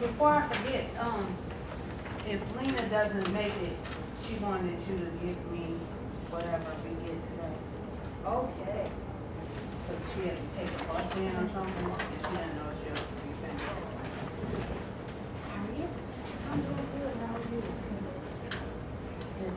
before I forget, um, if Lena doesn't make it, she wanted you to give me whatever we get today. Okay. Because she had to take a bus in or something, and she didn't know she was going to be finished. How are you? I'm doing good. How are you? It's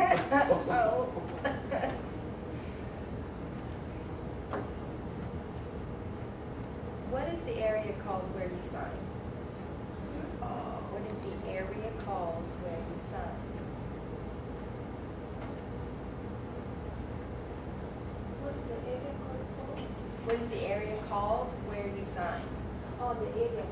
what is the area called where you sign? Oh. What is the area called where you sign? What is the area called? What is the area called where you sign? Oh, the area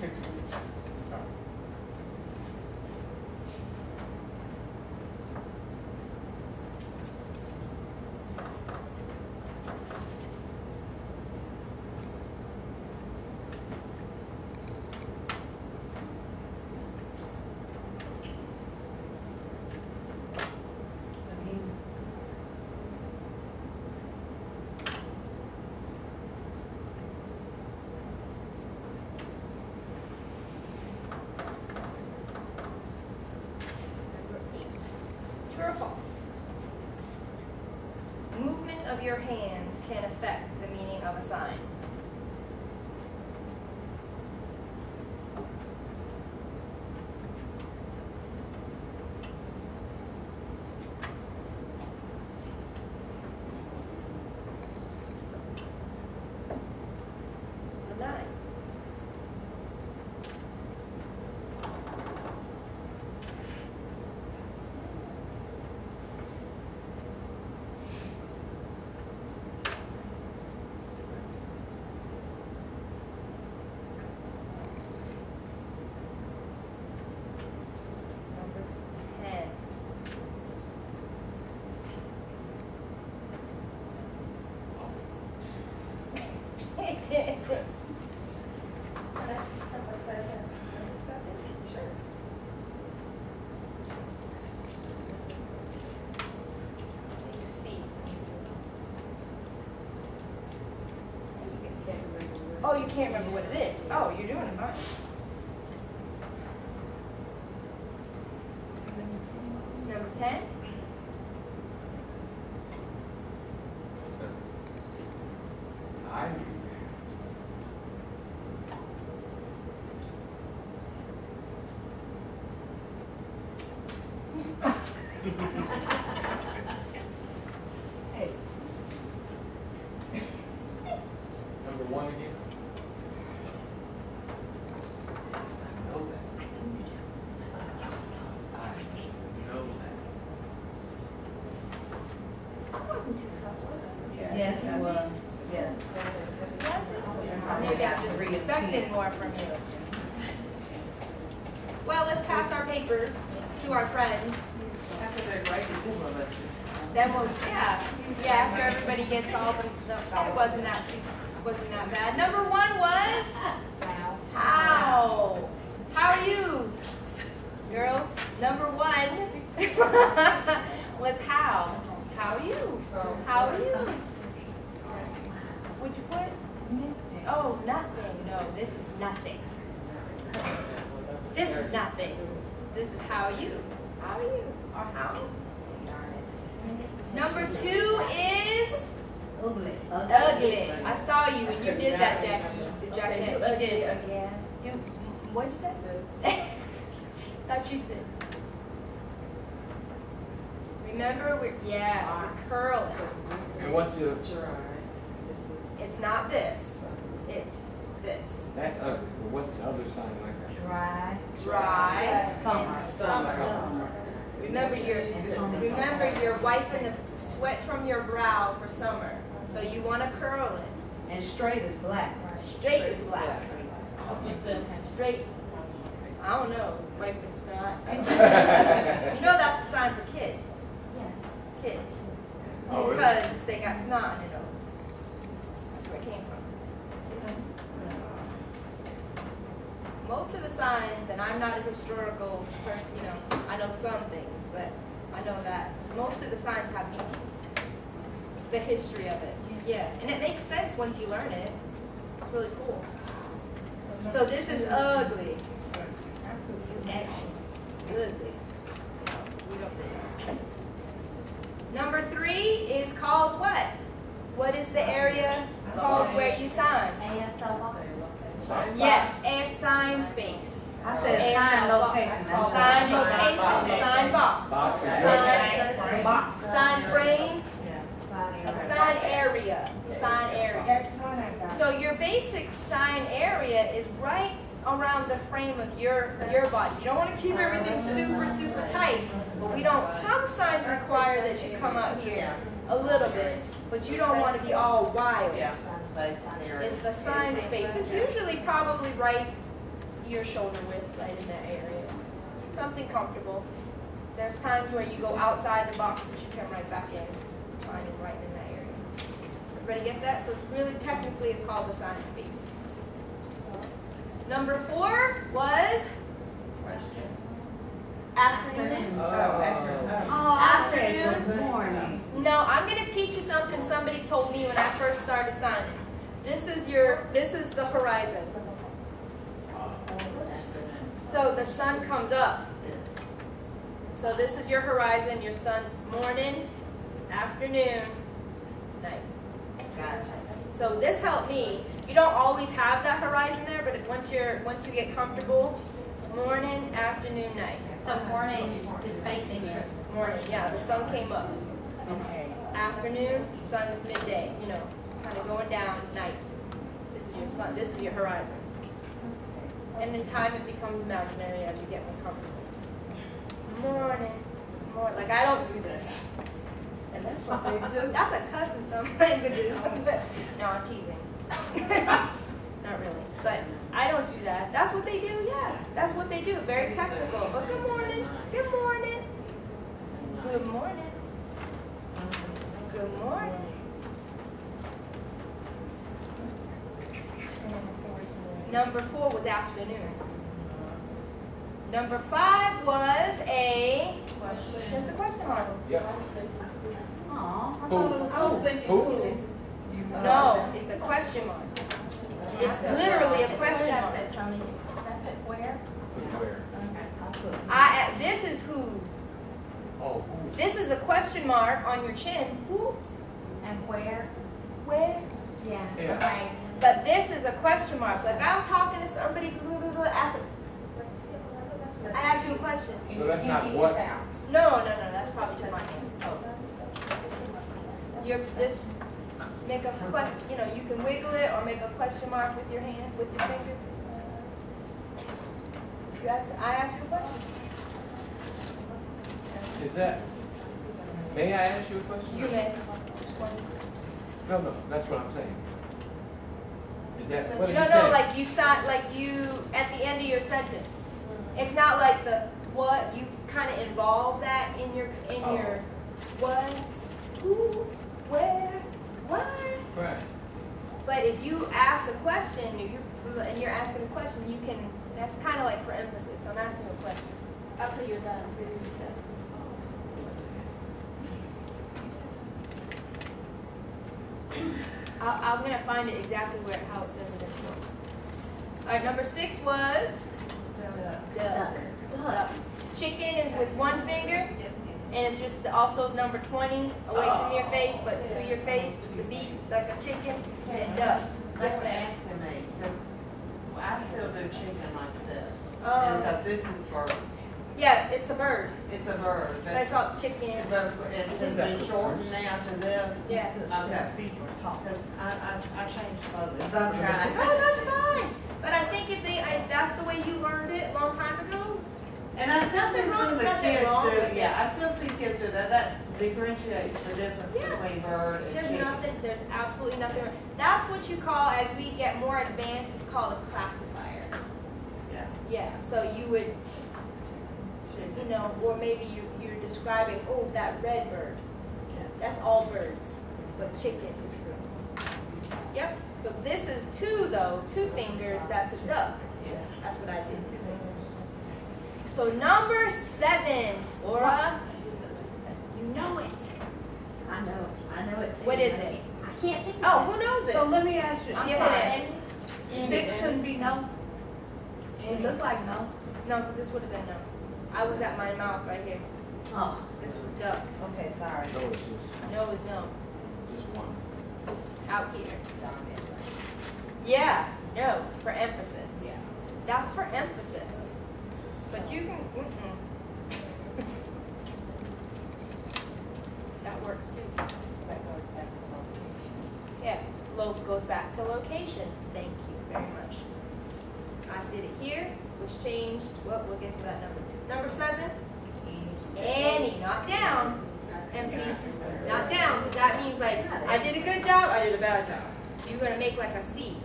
six. your hand. oh, you can't remember what it is. Oh, you're against all, but it wasn't that, wasn't that bad. No What'd you say? This. Thought you said. Remember, we're, yeah, we curl it. And what's your dry? This is. It's not this. It's this. That's ugly. What's the other sign like that? Dry. Dry. Yes. Summer. Summer. summer. Remember, you're remember you're wiping the sweat from your brow for summer, so you want to curl it. And straight is black. Right? Straight, straight is black. Is black. Straight I don't know, wiping snot. You know that's a sign for kid, Yeah. kids. Oh, really? Because they got snot in their nose. That's where it came from. Most of the signs, and I'm not a historical person, you know, I know some things, but I know that most of the signs have meanings. The history of it, yeah, and it makes sense once you learn it. It's really cool. So this is ugly. Actions, ugly. We don't say that. Number three is called what? What is the area called where you sign? Yes, a sign space. I said A sign location. Sign location, sign box, Box sign, Box. sign frame, sign area, sign area. That's one I got. So your basic sign area is right around the frame of your, your body. You don't want to keep everything super, super tight, but we don't, some signs require that you come out here a little bit, but you don't want to be all wild. It's the sign space. It's usually probably right your shoulder width, right in that area. Something comfortable. There's times where you go outside the box, but you come right back in, right in that area. Everybody get that? So it's really technically called the sign space. Number four was afternoon. Oh, oh after, oh. Oh, Afternoon. good morning. No, I'm gonna teach you something somebody told me when I first started signing. This is your, this is the horizon. So the sun comes up. So this is your horizon, your sun, morning, afternoon, night. Gotcha. So this helped me. You don't always have that horizon there, but once you're, once you get comfortable, morning, afternoon, night. So morning is facing you. Morning, yeah, the sun came up. Okay. Afternoon, sun's midday, you know, kind of going down, night. This is your sun, this is your horizon. And in time it becomes imaginary as you get more comfortable. Morning, morning, like I don't do this. And that's what they do. That's a cuss in some languages, but no, I'm teasing. Not really, but I don't do that. That's what they do, yeah. That's what they do, very technical. But good morning, good morning, good morning, good morning. Number four was afternoon. Number five was a, just a question mark. Yep. Aw, I thought it was. I was thinking Who? pool. No, it's a question mark. It's literally a question mark. That's only, that's it where? Where? Okay, I'll put. I, uh, this is who. Oh, This is a question mark on your chin. Who? And where? Where? Yeah, Yeah. okay. But this is a question mark. Like I'm talking to somebody, blah, blah, blah, ask it. I ask you a question. so that's not Pinky what, is out. No, no, no, that's probably just my hand. Oh. You're this, make a question, you know, you can wiggle it or make a question mark with your hand, with your finger. You ask, I ask you a question. is that, may I ask you a question? You may. No, no, that's what I'm saying. Is that, what No, you no, say? like you sign, like you, at the end of your sentence. It's not like the, what, you've kind of involve that in your, in Oh. your, what, who, where, why. Right. But if you ask a question, you, you- and you're asking a question, you can, that's kind of like for emphasis, I'm asking a question. After you're done, then you can. I, I'm gonna find it exactly where, how it says it in the book. All right, number six was duck. Duck. Chicken is with one finger, and it's just also number twenty away from your face, but to your face is the beak, like a chicken, and duck. That's Yes, what ma'am. asking me, because I still do chicken like this. Oh. And because this is for Yeah, it's a bird. It's a bird. That's all chicken. It's It's been shortened now to this. Yeah. Okay. Because I, I, I changed slowly. That's right. Oh, that's fine. But I think if they, I, that's the way you learned it a long time ago. And I still see Nothing wrong- some nothing kids wrong do, with it. yeah, I still see kids do that, that differentiates the difference Yeah. between bird and There's chicken. nothing, there's absolutely nothing. wrong. That's what you call, as we get more advanced, it's called a classifier. Yeah. Yeah, so you would, you Chicken. know, or maybe you, you're describing, oh, that red bird. Yeah. That's all birds, but chicken is green. Yep, so this is two though, two fingers, that's a duck. Yeah. That's what I did, two fingers. So number seven, Laura, you know it. I know, I know it too. What is it? I can't think of oh, it. Oh, who knows it? So let me ask you, I'm Yes, sorry, six couldn't be no? It looked like no. No, because this would have been no. I was at my mouth right here. Oh, This was duck. okay, sorry. No, it's just, No is no. just one. Out here. Yeah, no, for emphasis. Yeah. That's for emphasis. But you can, mm-mm. That works too. That goes back to location. Yeah, lo goes back to location. Thank you very much. I did it here, which changed, well, we'll get to that number. Number seven, any, not down. MC, not down, because that means like, I did a good job, I did a bad job. You're gonna make like a C.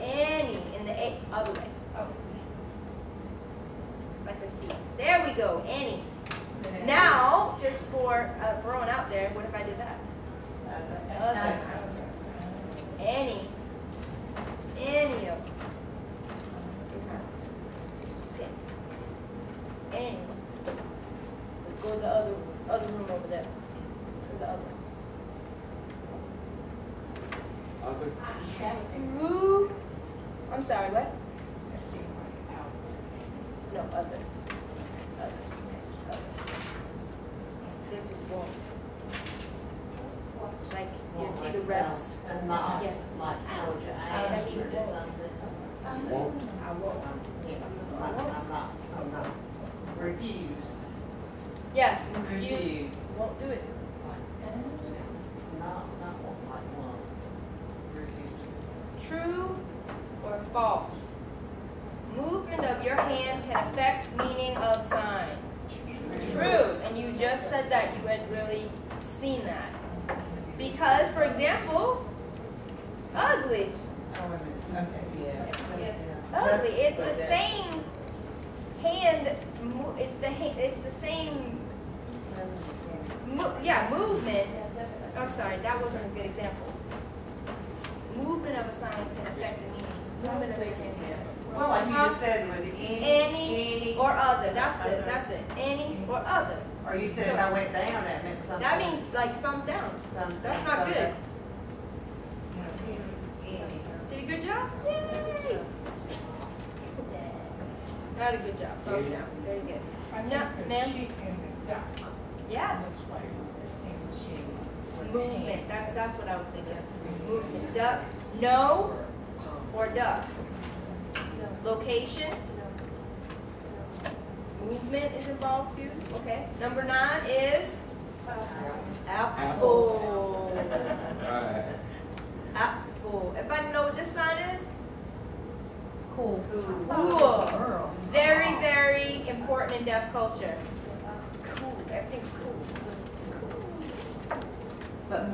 Any in the A, other way. Like a C. There we go, any. Now, just for uh, throwing out there, what if I did that? Other. Any.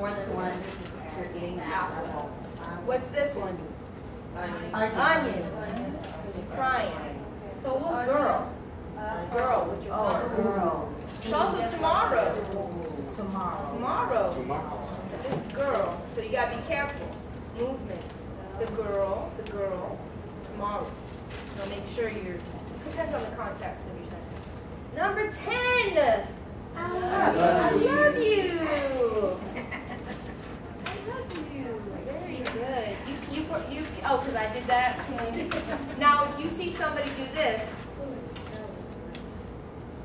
More than once, you're getting the apple. What's this one? Onion. Onion. She's crying. So what's girl? Girl with your Oh, girl. It's also tomorrow. Tomorrow. Tomorrow. Tomorrow. This is girl. So you gotta be careful. Movement. The girl, the girl, tomorrow. So make sure you're, depends on the context of your sentence. Number ten. I love, I love you. I love you. Very good. You, you, you, oh, because I did that. Now, if you see somebody do this,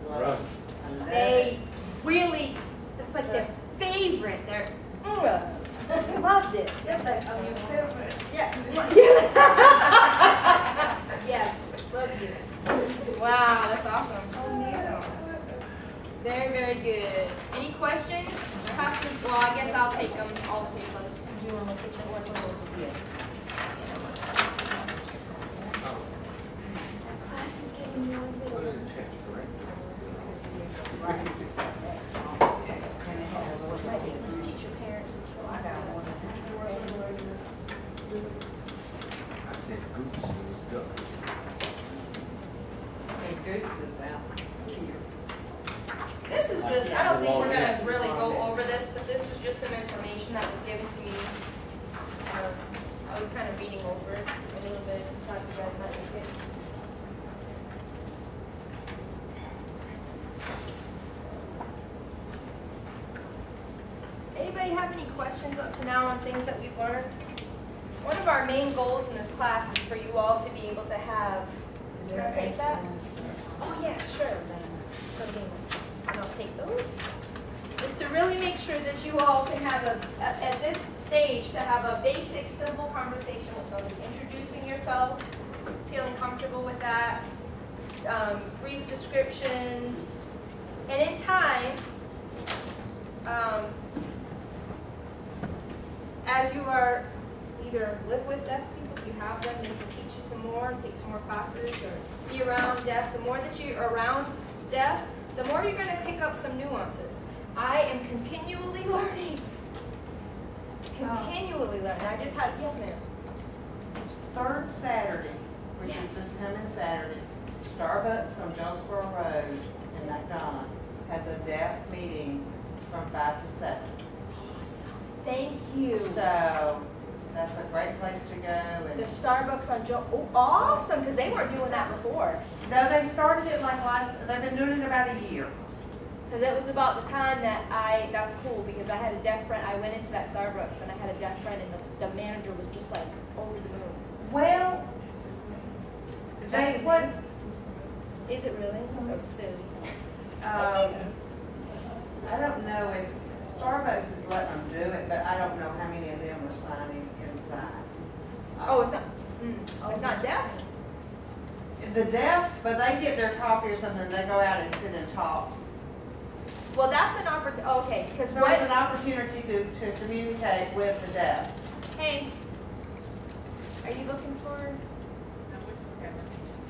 Love. Right. I love it. they really, it's like their favorite. They're, mm, loved it. That's like, oh, your favorite. Yeah. yes, love you. Wow, that's awesome. Very, very good. Any questions? Custom, well, I guess I'll take them, all the papers. Do you want to look at the one Yes. Class is getting more and What is it, check, correct? And it has a little- My English teacher parents would show I got one. I said goose, it was duck. Okay, Goose is out here. This is just, I don't think we're gonna really go over this, but this was just some information that was given to me. Um, I was kind of reading over it a little bit, thought you guys might like it. Anybody have any questions up to now on things that we've learned? One of our main goals in this class is for you all to be able to have, can I take that? Oh, yes, sure. Something, and I'll take those. Is to really make sure that you all can have a, at, at this stage, to have a basic, simple conversation with somebody, introducing yourself, feeling comfortable with that, um, brief descriptions, and in time, um, as you are either live with deaf people, you have them, they can teach you some more, take some more classes, or be around deaf, the more that you're around deaf, the more you're gonna pick up some nuances. I am continually learning. Learning. I just had, yes ma'am. Third Saturday, which is this coming Saturday, Starbucks on Jonesboro Road in McDonough has a deaf meeting from five to seven. Awesome. Thank you. So, that's a great place to go The Starbucks on Joe, oh, awesome, because they weren't doing that before. though they started it like last, they've been doing it about a year. Because it was about the time that I, that's cool, because I had a deaf friend, I went into that Starbucks and I had a deaf friend and the, the manager was just like over the moon. Well, That's his what? Is it really? So silly. um, I don't know if Starbucks is letting them do it, but I don't know how many of them are signing inside. Oh, it's not, mm, it's not deaf? The deaf, but they get their coffee or something, they go out and sit and talk. Well, that's an opportunity, okay, because There was an opportunity to, to communicate with the deaf. hey, are you looking for?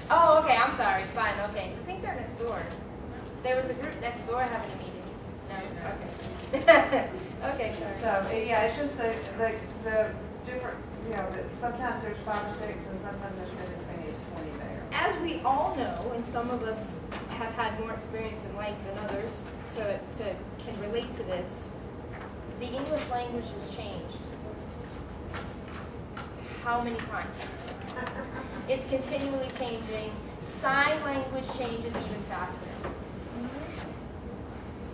Oh, okay, I'm sorry, fine, okay. I think they're next door. There was a group next door having a meeting. No, okay. Okay, sorry. So, yeah, it's just the, the, the different, you know, that sometimes there's five or six and sometimes there's been as many as twenty there. As we all know, and some of us have had more experience in life than others to, to, can relate to this, the English language has changed. How many times? It's continually changing. Sign language changes even faster.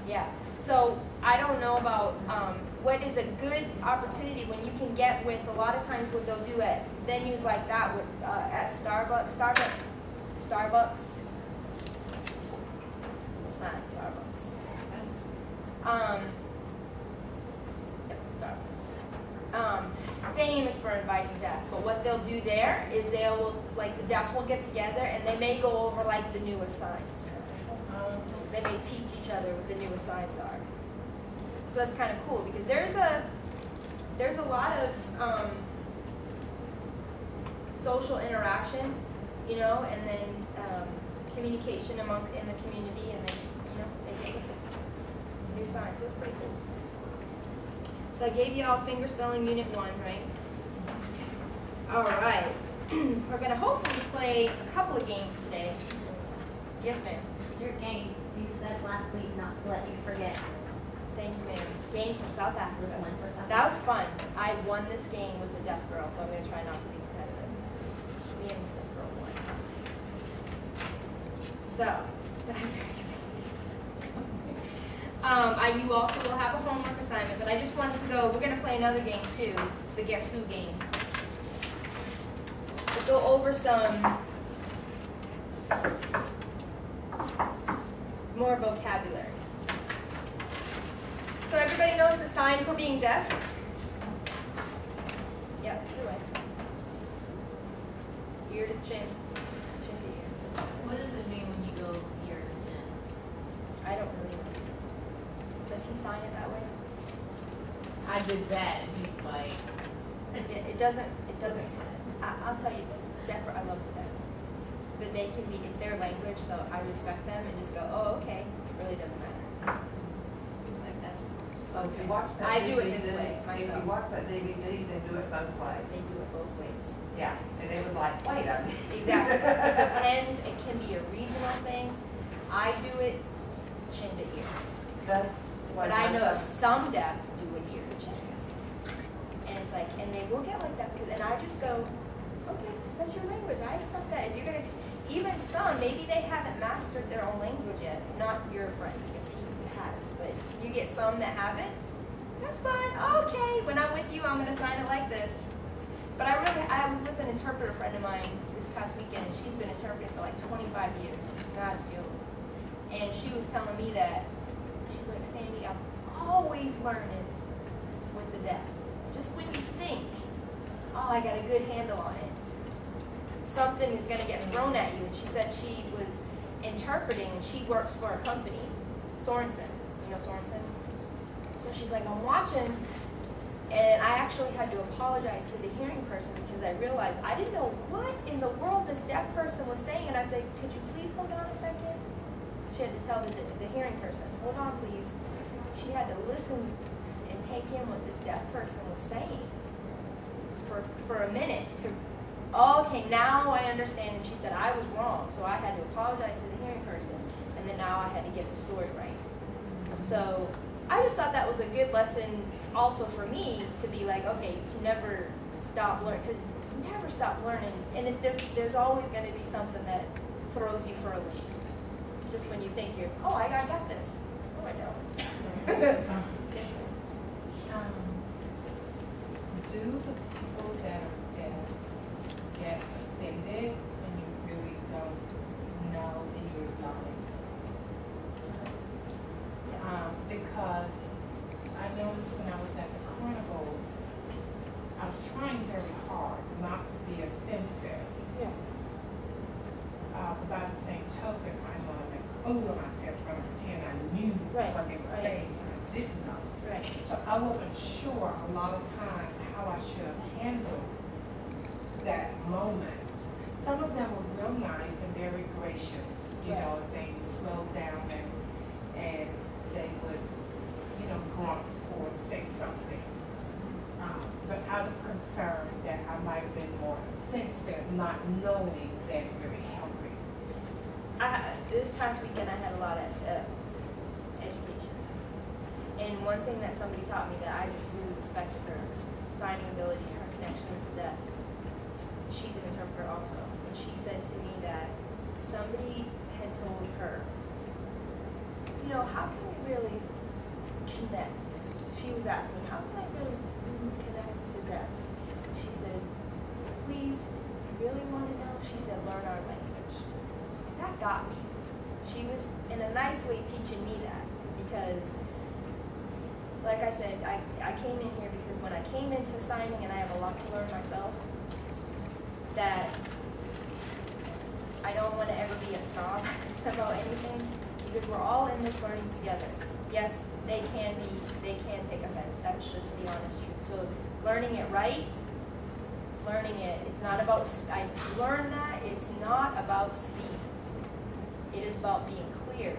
Yeah, so I don't know about, um, what is a good opportunity when you can get with, a lot of times what they'll do at venues like that with, uh, at Starbucks, Starbucks, Starbucks. It's a sign, Starbucks. Um, yep, Starbucks. Um, famous for inviting deaf, but what they'll do there is they'll, like, the deaf will get together and they may go over like the newest signs. They may teach each other what the newest signs are. So that's kind of cool because there's a there's a lot of um, social interaction, you know, and then um, communication amongst in the community, and then you know they get. New signs, so it's pretty cool. So I gave you all finger spelling unit one, right? All right. We're gonna hopefully play a couple of games today. Yes, ma'am. Your game, you said last week not to let you forget. Thank you, ma'am. Game from South Africa. one for something. That was fun. I won this game with the deaf girl, so I'm gonna try not to be competitive. Me and this deaf girl won. So, but I'm very competitive. Um, I, you also will have a homework assignment, but I just wanted to go, we're gonna play another game too, the Guess Who game. We'll go over some more vocabulary. for being deaf? Yeah, either way. Ear to chin, chin to ear. What does it mean when you go ear to chin? I don't really know. Does he sign it that way? I did that, and he's like... it, it doesn't, it doesn't, I, will tell you this, deaf, I love the deaf. But they can be, it's their language, so I respect them and just go, oh, okay. If you watch that I do it DVD this way, If myself. you watch that DVD, they do it both ways. They ways. do it both ways. Yeah, and it was like, wait a minute. Exactly. It depends, it can be a regional thing. I do it chin to ear. That's what But I know some deaf do it ear to chin. And it's like, and they will get like that, because, and I just go, okay, that's your language, I accept that. If you're gonna, even some, maybe they haven't mastered their own language yet, not your friend, because he but you get some that haven't, that's fine, okay, when I'm with you, I'm gonna sign it like this. But I really, I was with an interpreter friend of mine this past weekend, and she's been interpreting for like twenty-five years, God's skilled. And she was telling me that, she's like, Sandy, I'm always learning with the deaf. Just when you think, oh, I got a good handle on it, something is gonna get thrown at you. And she said she was interpreting and she works for a company, Sorenson. You know Sorenson? So she's like, I'm watching, and I actually had to apologize to the hearing person because I realized I didn't know what in the world this deaf person was saying. And I said, could you please hold on a second? She had to tell the, the hearing person, hold on please. She had to listen and take in what this deaf person was saying for, for a minute to, oh, okay, now I understand. And she said, I was wrong. So I had to apologize to the hearing person. And then now I had to get the story right. So I just thought that was a good lesson also for me to be like, okay, you can never stop learning because you never stop learning. And there, there's always going to be something that throws you for a loop. Just when you think you're, oh, I, I got this. Oh, I don't. Yes, ma'am. Um, do the people that deaf get offended and you really don't know and you acknowledge? Yes. Um, because I noticed when I was at the carnival, I was trying very hard not to be offensive. Yeah. Uh, but by the same token, I don't want to make a fool of myself trying to pretend I knew Right, what they were right. saying when I didn't know. Right. So I wasn't sure a lot of times how I should have handled that moment. Some of them were real nice and very gracious, you know, if they slowed down and, and they would, you know, grunt or say something. Um, but I was concerned that I might have been more offensive, not knowing that helped me. I, this past weekend, I had a lot of uh, education. And one thing that somebody taught me that I just really respected her signing ability, and her connection with the deaf. She's an interpreter also. And she said to me that somebody had told her, you know, how can we really connect? She was asking, how can I really connect with the deaf? She said, please, you really want to know? She said, learn our language that got me. She was in a nice way teaching me that because, like I said, I, I came in here because when I came into signing and I have a lot to learn myself, that I don't want to ever be a snob about anything because we're all in this learning together. Yes, they can be, they can take offense. That's just the honest truth. So learning it right learning it. It's not about, I learned that, it's not about speed. It is about being clear.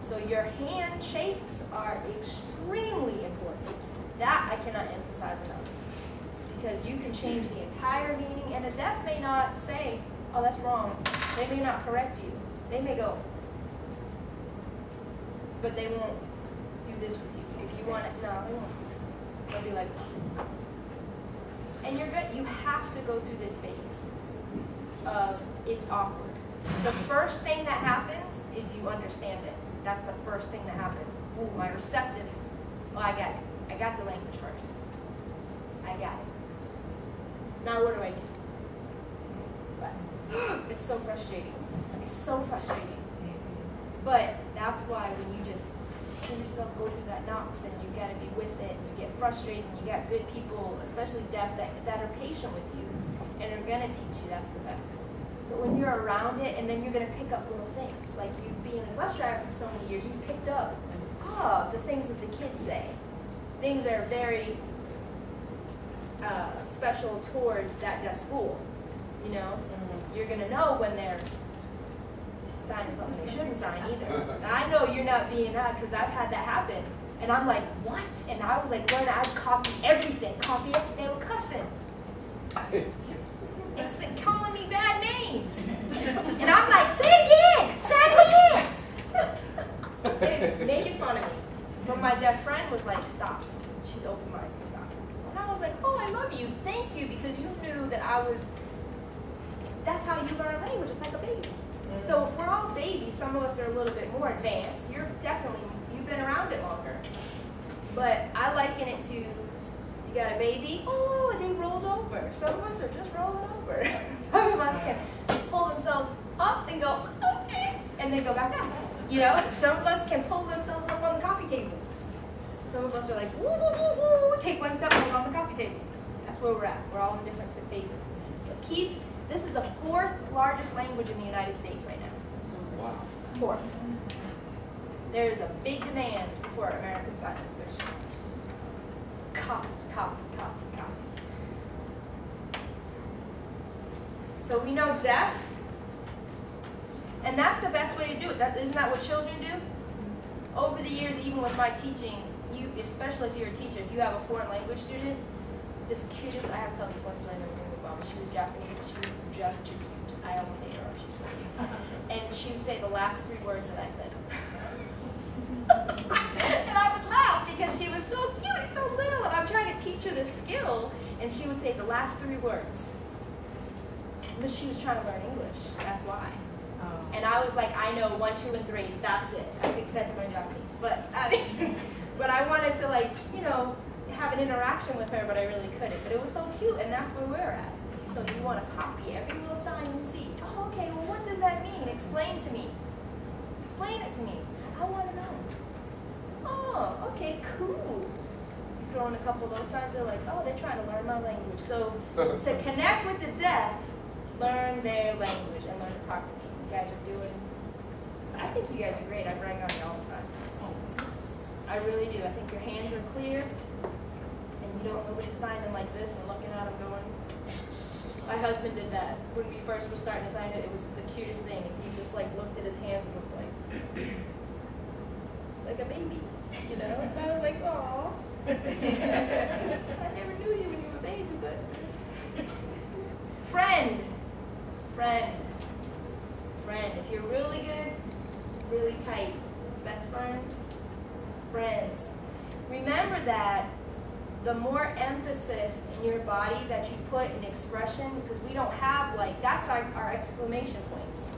So your hand shapes are extremely important. That I cannot emphasize enough. Because you can change the entire meaning, and a deaf may not say, oh, that's wrong. They may not correct you. They may go, but they won't do this with you. If you want it, no, they won't. They'll be like, oh. and you're good. You have to go through this phase of it's awkward. The first thing that happens is you understand it. That's the first thing that happens. Ooh, my receptive. Well, I got it. I got the language first. I got it. Now what do I do? But it's so frustrating. It's so frustrating. But that's why when you just let yourself go through that knocks and you gotta be with it and you get frustrated and you got good people, especially deaf, that, that are patient with you and are gonna teach you, that's the best. But when you're around it and then you're gonna pick up little things, like you being a bus driver for so many years, you've picked up, ah, the things that the kids say. things are very uh, special towards that deaf school. You know, you're gonna know when they're signing something they shouldn't sign either. And I know you're not being that because I've had that happen. And I'm like, what? And I was like, learn, I'd copy everything, copy everything. They were cussing. It's calling me bad names. And I'm like, say it again, say it again. They're just making fun of me. But my deaf friend was like, stop. She's open-minded, stop. And I was like, oh, I love you, thank you, because you knew that I was, that's how you learn a language, it's like a baby. So if we're all babies, some of us are a little bit more advanced. You're definitely, you've been around it longer. But I liken it to, you got a baby, oh, they rolled over. Some of us are just rolling over. Some of us can pull themselves up and go, okay, and then go back down. You know, some of us can pull themselves up on the coffee table. Some of us are like, woo, woo, woo, woo, take one step go on the coffee table. That's where we're at. We're all in different phases. But keep, this is the fourth largest language in the United States right now. Wow. Fourth. There's a big demand for American Sign Language. Copy, copy, copy, copy. So we know deaf, and that's the best way to do it. That, isn't that what children do? Over the years, even with my teaching, you, especially if you're a teacher, if you have a foreign language student, this cutest, I have to tell this one story, I never knew about, but she was Japanese, she was just too cute. I almost ate her up, she was so cute. And she would say the last three words that I said. and I would laugh because she was so cute and so little, and I'm trying to teach her this skill, and she would say the last three words. But she was trying to learn English, that's why. Oh. And I was like, I know one, two, and three, that's it. I said to my Japanese. But I but I wanted to like, you know, have an interaction with her, but I really couldn't. But it was so cute, and that's where we're at. So you want to copy every little sign you see. Oh, okay, well, what does that mean? Explain to me. Explain it to me. I want to know. Oh, okay, cool. You throw in a couple of those signs, they're like, oh, they're trying to learn my language. So to connect with the deaf, learn their language and learn it properly. You guys are doing, I think you guys are great. I brag on you all the time. I really do. I think your hands are clear and you don't nobody sign them like this and looking at them going. My husband did that when we first were starting to sign it. It was the cutest thing. He just like looked at his hands and was like, like a baby, you know? And I was like, aw. I never knew you when you were a baby, but. Friend. Friend. Friend. If you're really good, really tight, best friends, friends. Remember that the more emphasis in your body that you put in expression, because we don't have like, that's our, our exclamation points.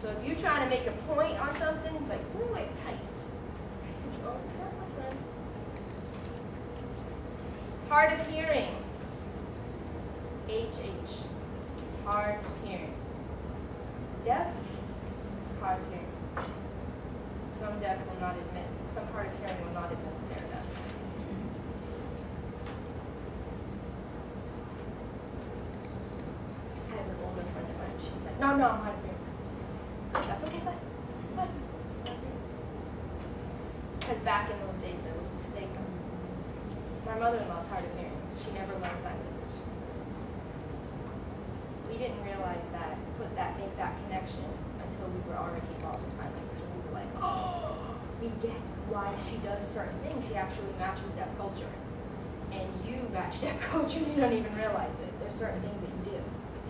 So if you're trying to make a point on something, like, ooh. Oh, my friend. Hard of hearing. HH. Hard of hearing. Deaf. Hard of hearing. Some deaf will not admit, some hard of hearing will not admit that they're deaf. I have an older friend of mine, she's like, no, no, I'm hard of hearing. That's okay, fine, fine. Because back in those days, there was a stigma. My mother-in-law's hard of hearing, she never learned sign language. We didn't realize that, put that, make that connection until we were already involved in sign language. And we were like, oh, we get why she does certain things. She actually matches deaf culture. And you match deaf culture and you don't even realize it. There's certain things that you do.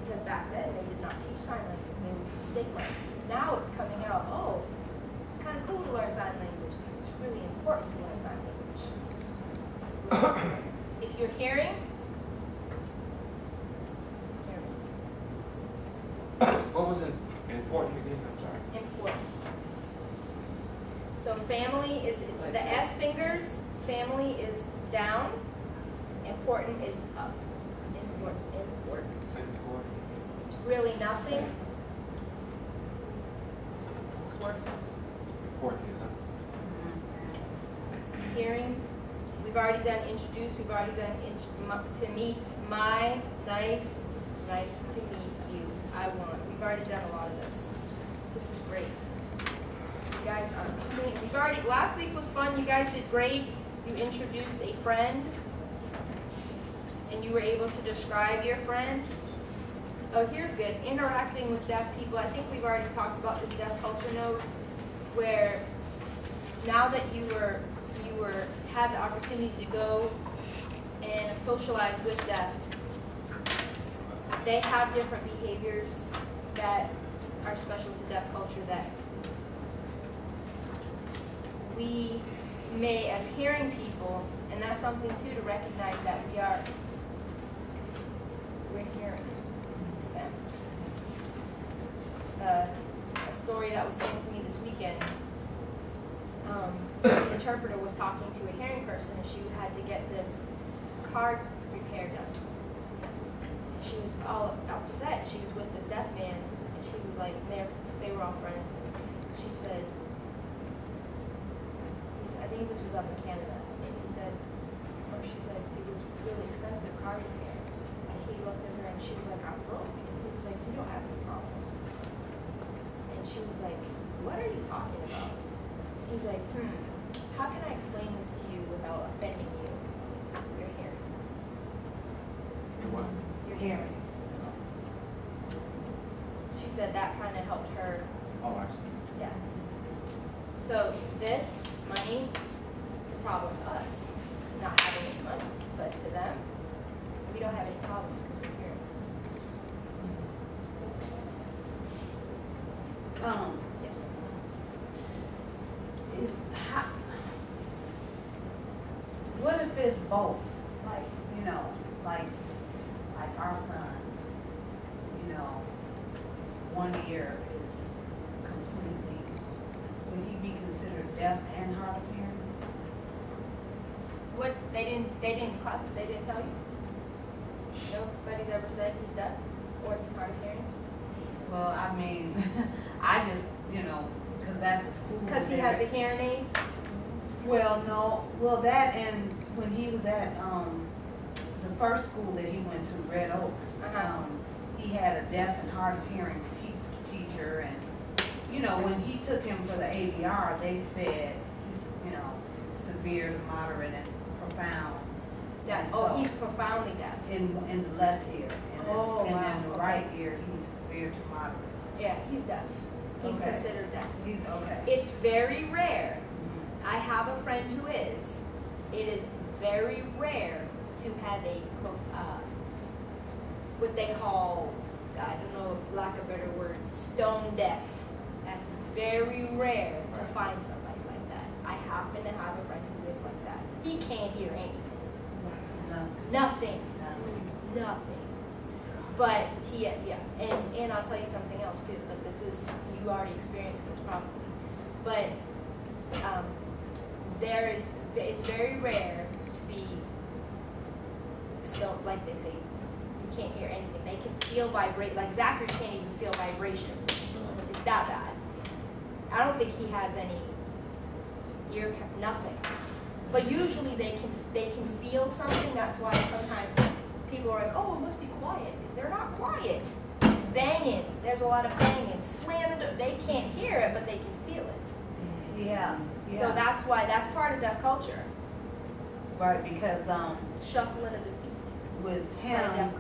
Because back then they did not teach sign language. There was a stigma. Now it's coming out, oh, it's kind of cool to learn sign language. It's really important to learn sign language. if you're hearing, hearing. What was it important again? I'm sorry. important. So family is, it's the F fingers, family is down, important is up. Important, important. It's really nothing. It's worthless. Important is up. Mm-hmm. Hearing, we've already done introduce, we've already done to meet, my, nice, nice to meet you, I want. We've already done a lot of this. This is great. Guys are clean. We've already, last week was fun, you guys did great. you introduced a friend and you were able to describe your friend. Oh, here's good. Interacting with deaf people. I think we've already talked about this deaf culture note where now that you were you were had the opportunity to go and socialize with deaf, they have different behaviors that are special to deaf culture that we may, as hearing people, and that's something too to recognize that we are, we're hearing to them. Uh, a story that was told to me this weekend. Um, this interpreter was talking to a hearing person, and she had to get this car repair done. And she was all upset. She was with this deaf man, and she was like, they they were all friends. She said, said, I think this was up in Canada, and he said, or she said, it was really expensive car repair. And he looked at her, and she was like, I'm broke. And he was like, you don't have any problems. And she was like, what are you talking about? He's like, hmm, how can I explain this to you without offending you? You're hearing. You what? You're hearing. She said that kind of helped her Oh, I see. yeah. So this money, it's a problem to us, not having any money, but to them, we don't have any problems because we're here. Um, Yes, ma'am. it, how, what if it's both? Like, you know, like, like our son, you know, one ear is completely, would he be considered deaf and hard of hearing? What, they didn't, they didn't class, they didn't tell you? Nobody's ever said he's deaf or he's hard of hearing? Well, I mean, I just, you know, cause that's the school. Because he that- has a hearing aid? Well, no, well, that and when he was at, um, the first school that he went to, Red Oak, um, he had a deaf and hard of hearing te- teacher and, you know, when he took him for the ABR, they said, you know, severe to moderate and profound Deaf, And oh, so- he's profoundly deaf. in, in the left ear. And then- Oh, And wow, then the right ear, he's severe to moderate. Yeah, he's deaf. He's Okay. considered deaf. He's, okay. It's very rare Mhm. I have a friend who is. It is very rare to have a uh, what they call, I don't know, lack of a better word, stone deaf. That's very rare to find somebody like that. I happen to have a friend who is like that. He can't hear anything. Nothing, Nothing. nothing. Nothing. But he, yeah, and, and I'll tell you something else too, but this is, you already experienced this probably. But, um, there is, it's very rare to be still, like they say, you can't hear anything. They can feel vibrate, like Zachary can't even feel vibrations. It's that bad. I don't think he has any ear, nothing. But usually they can, they can feel something, that's why sometimes people are like, oh, it must be quiet. They're not quiet. Banging, there's a lot of banging, slamming, do- they can't hear it, but they can feel it. Yeah, yeah. So that's why, that's part of deaf culture, Right, because, um, shuffling of the feet, with him,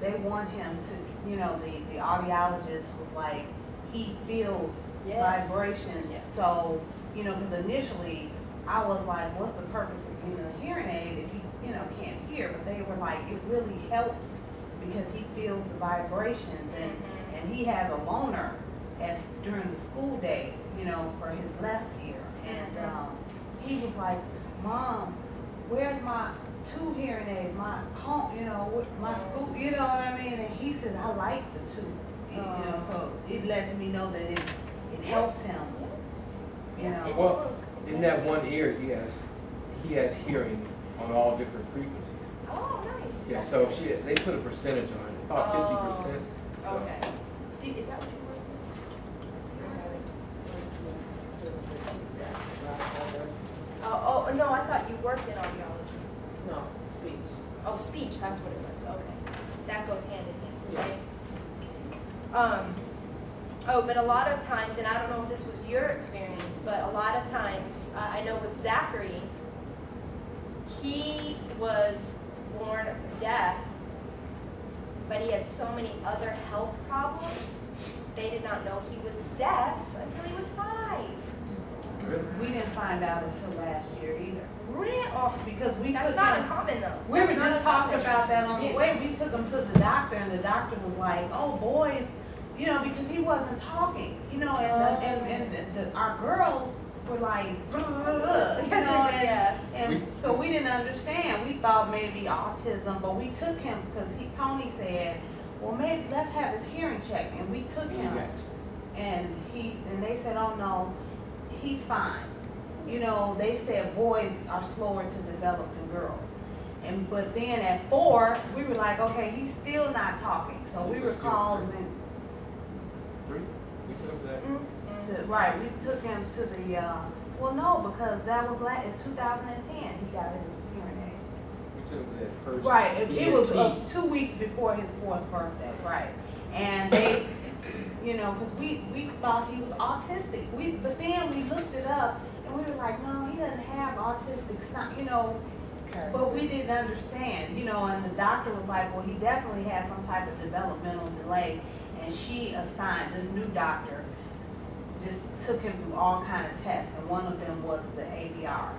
they want him to, you know, the, the audiologist was like, he feels Yes. vibrations. Yes. So, you know, because initially, I was like, what's the purpose of getting a hearing aid if he, you know, can't hear? But they were like, it really helps because he feels the vibrations and, Mhm. and he has a loaner as during the school day, you know, for his left ear. And, Mhm. um, he was like, Mom, where's my two hearing aids, my home, you know, my school, you know what I mean? And he said, I like the two, you you know, so it lets me know that it, it helps him, you know. Well. In that one ear, he has, he has hearing on all different frequencies. Oh, nice. Yeah, That's so good. she, they put a percentage on it, about Oh, fifty percent. Okay. Is that what you were? Oh, oh, no, I thought you worked in audiology. No, speech. Oh, speech, that's what it was, okay. That goes hand in hand, right? Um, oh, but a lot of times, and I don't know if this was your experience, but a lot of times, uh, I know with Zachary, he was born deaf, but he had so many other health problems. They did not know he was deaf until he was five. Really? We didn't find out until last year either. Real, oh, Because we that's took not him, uncommon though. we were That's not just talking about that on the way. We took him to the doctor and the doctor was like, oh, boys, you know, because he wasn't talking, you know, and, the- and, and the, our girls were like, blah, blah, blah, blah, you know, and, Yeah. and so we didn't understand. We thought maybe autism, but we took him because he, Tony said, well, maybe let's have his hearing checked, and we took him. And he, and they said, oh no, he's fine. You know, they said boys are slower to develop than girls. And, but then at four, we were like, okay, he's still not talking. So we were still called three. and, Three? We took him to that? Mm-hmm. to, right, we took him to the, uh, well, no, because that was la, in two thousand and ten, he got his hearing aid. We took him to that first. Right, it, it was uh, two weeks before his fourth birthday, right. And they, you know, because we, we thought he was autistic. We, but then we looked it up and we were like, no, he doesn't have autistic sign, you know. But we didn't understand, you know, and the doctor was like, well, he definitely has some type of developmental delay. And she assigned, this new doctor, just took him through all kind of tests and one of them was the ABR.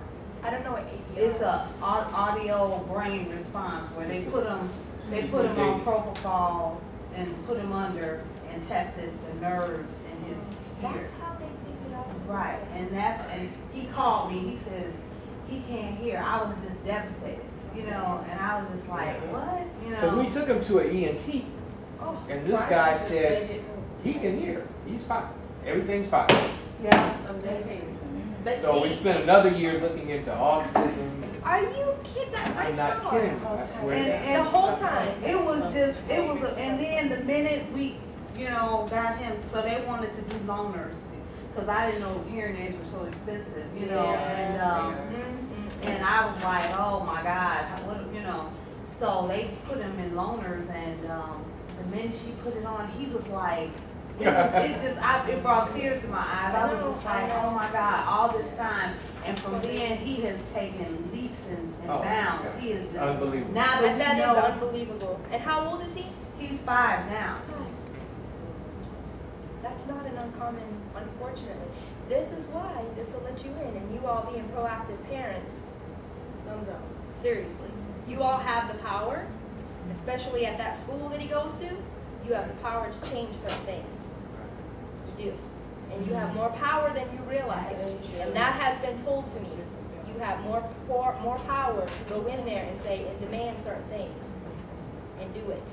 I don't know what ABR It's a audio brain response where they put them, they put him on propofol and put him under and tested the nerves in his ear. how they figured out. he was Right, and that's, and he called me, he says, he can't hear. I was just devastated, you know, and I was just like, what, you know? Cause we took him to an ENT Oh, and this guy said, he can hear, he's fine, everything's fine. Yes. But So we spent another year looking into autism. Are you kidding? That I'm breaks my not heart. kidding, I swear. And, and The whole time. It was just, it was, a- and then the minute we, you know, got him, so they wanted to do loaners. Cause I didn't know hearing aids were so expensive, you know, and, um, Mhm. and I was like, oh my God, what, you know. So they put him in loaners and, um, the minute she put it on, he was like, it was, it just, I, it brought tears to my eyes. I was just like, oh my God, all this time. And from then, he has taken leaps and, and Oh, bounds. God. He is just, Unbelievable. now And that that we is unbelievable. And how old is he? he's five now. That's not an uncommon, unfortunately. This is why this will let you in, and you all being proactive parents, thumbs up. Seriously, you all have the power, especially at that school that he goes to. You have the power to change certain things. You do, and you have more power than you realize, and that has been told to me. You have more more, more power to go in there and say and demand certain things, and do it.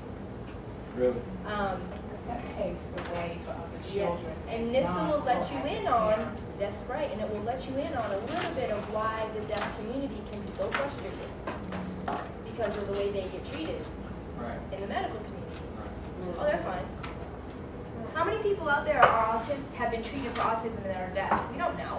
Really? Um, That paves the way for other Yeah, children. and NISA will let you in on, that's right, and it will let you in on a little bit of why the deaf community can be so frustrated because of the way they get treated Right, in the medical community. right. Oh, they're fine. How many people out there are autists, have been treated for autism and are deaf? We don't know.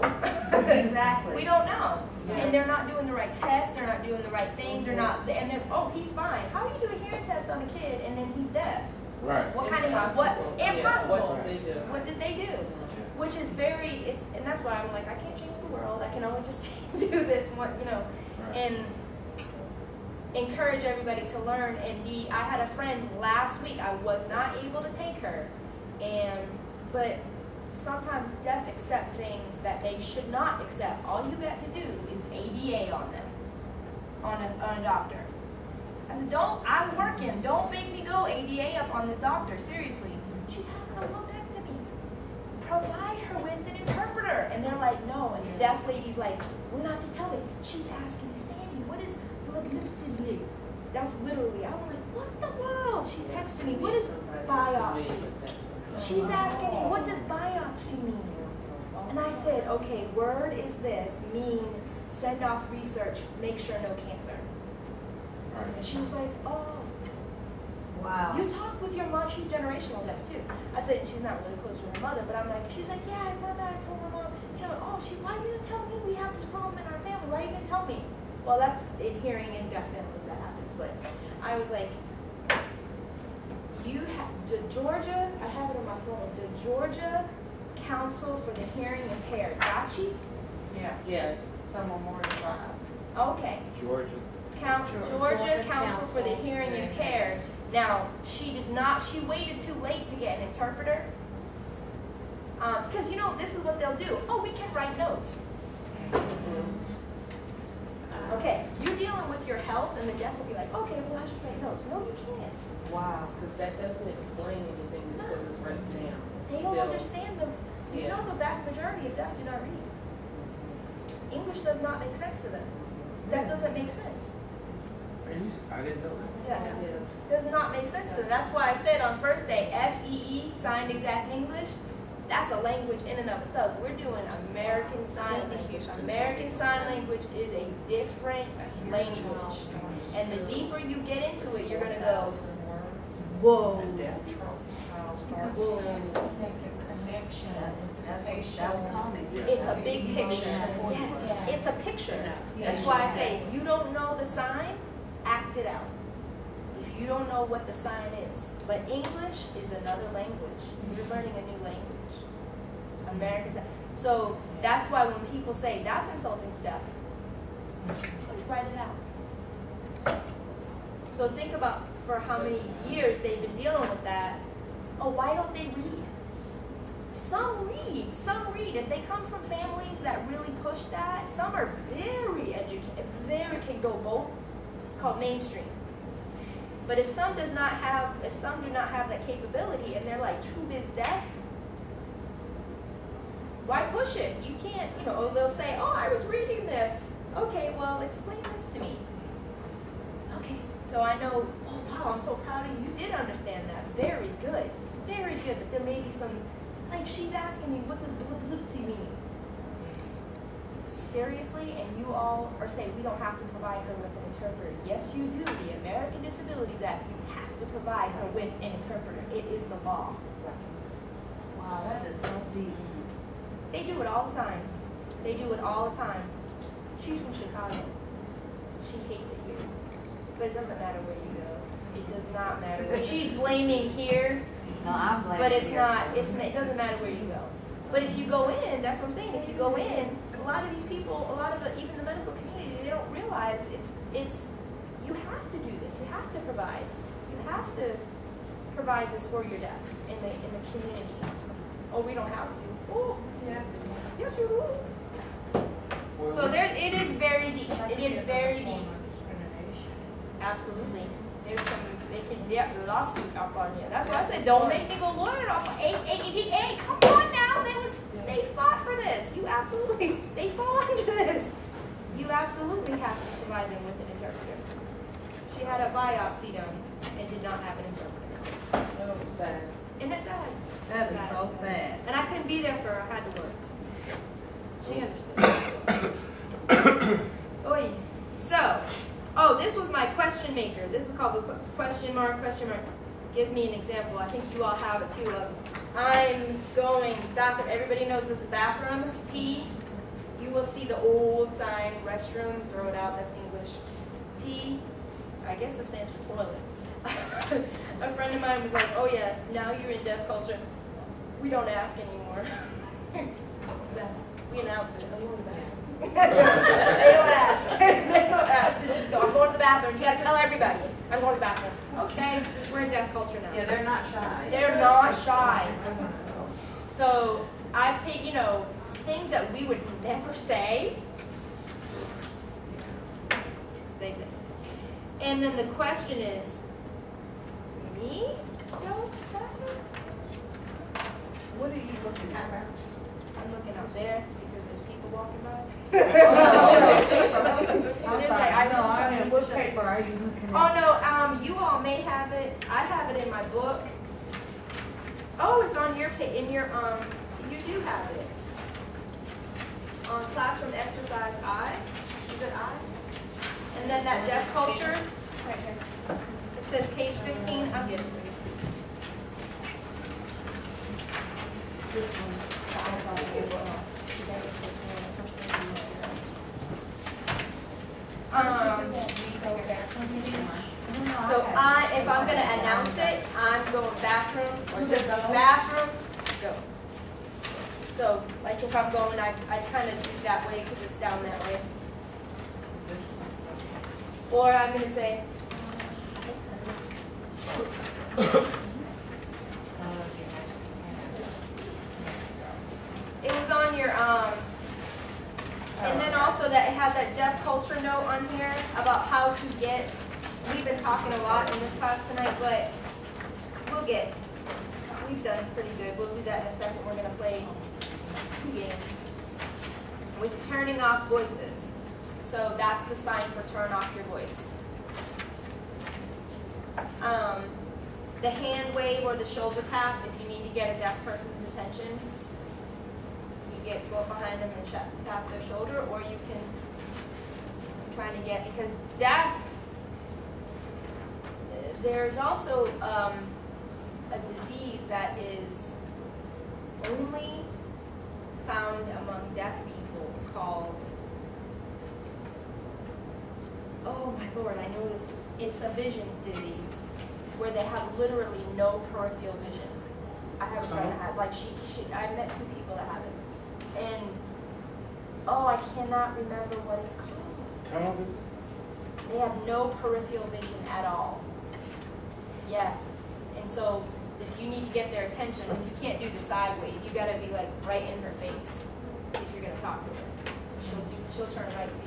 Exactly. We don't know. And they're not doing the right tests, they're not doing the right things, they're mm-hmm. not, and they're, oh, he's fine. How you do a hearing test on a kid and then he's deaf? Right. What kind of, what, impossible. What did they do? What did they do? Which is very, it's, and that's why I'm like, I can't change the world, I can only just do this one, you know, Right. and encourage everybody to learn and be, I had a friend last week, I was not able to take her, and, but sometimes deaf accept things that they should not accept. All you got to do is ADA on them, on a, on a doctor. I said, don't, I'm working, don't make me go ADA up on this doctor, seriously. She's having a lumpectomy. Provide her with an interpreter. And they're like, no, and the deaf lady's like, well, not to tell me. She's asking Sandy, what is blah. That's literally, I'm like, what the world? She's texting me, what is biopsy? She's asking me, what does biopsy mean? And I said, okay, word is this, mean, send off research, make sure no cancer. Right. And she was like, oh, Wow. you talk with your mom, she's generational deaf too. I said she's not really close to her mother, but I'm like, she's like, yeah, I found out, I told my mom, you know, oh, she, why you didn't tell me we have this problem in our family? Why you didn't tell me? Well, that's in hearing and deaf families that happens, but I was like, you have, the Georgia, I have it on my phone, the Georgia Council for the Hearing Impaired, GACHI, Yeah, Yeah, some Memorial Drive. Okay, Georgia. Georgia Council for the Hearing Impaired. Now, she did not, she waited too late to get an interpreter. Um, because you know, this is what they'll do. Oh, we can write notes. Okay, you're dealing with your health and the deaf will be like, okay, well, I just write notes. No, you can't. Wow, because that doesn't explain anything just because it's written down. It's They don't still- understand them. You Yeah. know the vast majority of deaf do not read. English does not make sense to them. That doesn't make sense. Are you, I didn't know that. Yeah. Yeah. Does not make sense to them. That's why I said on first day, S-E-E, signed exact English, that's a language in and of itself. We're doing American Sign Language. American Sign Language is a different language. And the deeper you get into it, you're gonna go, whoa. The deaf Charles, Charles Whoa. Connection, That's what, facial. that was coming. It's a big picture. Yes, it's a picture. That's why I say, if you don't know the sign, act it out. If you don't know what the sign is. But English is another language. You're learning a new language. American. So that's why when people say, that's insulting to deaf, just write it out. So think about for how many years they've been dealing with that. Oh, why don't they read? Some read, some read. If they come from families that really push that, some are very educated, very can go both. Called mainstream. But if some does not have, if some do not have that capability and they're like too biz deaf, why push it? You can't, you know, they'll say, oh, I was reading this. Okay, well, explain this to me. Okay, so I know, oh wow, I'm so proud of you. You did understand that. Very good. Very good. But there may be some, like she's asking me, what does to mean? Seriously? And you all are saying we don't have to provide her with an interpreter. Yes, you do. The American Disabilities Act, you have to provide her with an interpreter. It is the law. Wow, that is so deep. They do it all the time. They do it all the time. She's from Chicago. She hates it here. But it doesn't matter where you go. It does not matter. Where. She's blaming here, No, I'm blaming but it's here, not. It's it doesn't matter where you go. But if you go in, that's what I'm saying. If you go in, lot of these people, a lot of the, even the medical community, they don't realize it's it's. You have to do this. You have to provide. You have to provide this for your deaf in the in the community. Oh, we don't have to. Oh, Yeah. yes, you do. Well, So there, it is very deep. It is very deep. Discrimination. Absolutely. There's some, they can get lawsuit up on you. That's why I said, don't make me go lawyer up. Hey, hey, hey, hey, come on now. They was, they fought for this. You absolutely, they fall under this. You absolutely have to provide them with an interpreter. She had a biopsy done and did not have an interpreter. That was sad. Isn't that sad? That is Sad. so sad. And I couldn't be there for her. I had to work. She understood. Oy. So, oh, this was my question maker. This is called the question mark, question mark. Gives me an example. I think you all have it too. Of I'm going bathroom. Everybody knows this bathroom. T. You will see the old sign, restroom. Throw it out. That's English. T. I guess it stands for toilet. a friend of mine was like, "Oh yeah, now you're in deaf culture. We don't ask anymore. we announce it. I'm going to the bathroom. they don't ask. they don't ask. They just go. I'm going to the bathroom. You got to tell everybody. I'm going to the bathroom. Okay, we're in deaf culture now. Yeah, they're not shy. They're not shy. So I've taken, you know, things that we would never say. They say. And then the question is, me? Bathroom? What are you looking at? I'm looking out there because there's people walking by. I'm There's sorry, like, I know, I I need mean, to what show- paper are you looking Oh no, um, you all may have it. I have it in my book. Oh, it's on your pa- in your um. You do have it. On classroom exercise I. Is it I? And then that deaf culture. Right here. It says page fifteen. I'm getting it. Um, so I, if I'm gonna announce it, I'm going bathroom, or just bathroom, go. So, like if I'm going, I, I kinda do that way, cause it's down that way. Or I'm gonna say, it was on your, um, and then also that it had that deaf culture note on here about how to get, we've been talking a lot in this class tonight, but we'll get, we've done pretty good. We'll do that in a second. We're gonna play two games with turning off voices. So that's the sign for turn off your voice. Um, the hand wave or the shoulder tap, if you need to get a deaf person's attention, you get, go up behind them and tap, their shoulder, or you can, trying to get, because deaf, uh, there's also, um, a disease that is only found among deaf people called, oh my lord, I know this, it's a vision disease, where they have literally no peripheral vision. I have a friend that has, like, she, she, I met two people that have it, and, oh, I cannot remember what it's called. Vision? They have no peripheral vision at all. Yes, and so if you need to get their attention, you can't do the sideways. You gotta be like right in her face if you're gonna talk to her. She'll do. She'll turn right to you.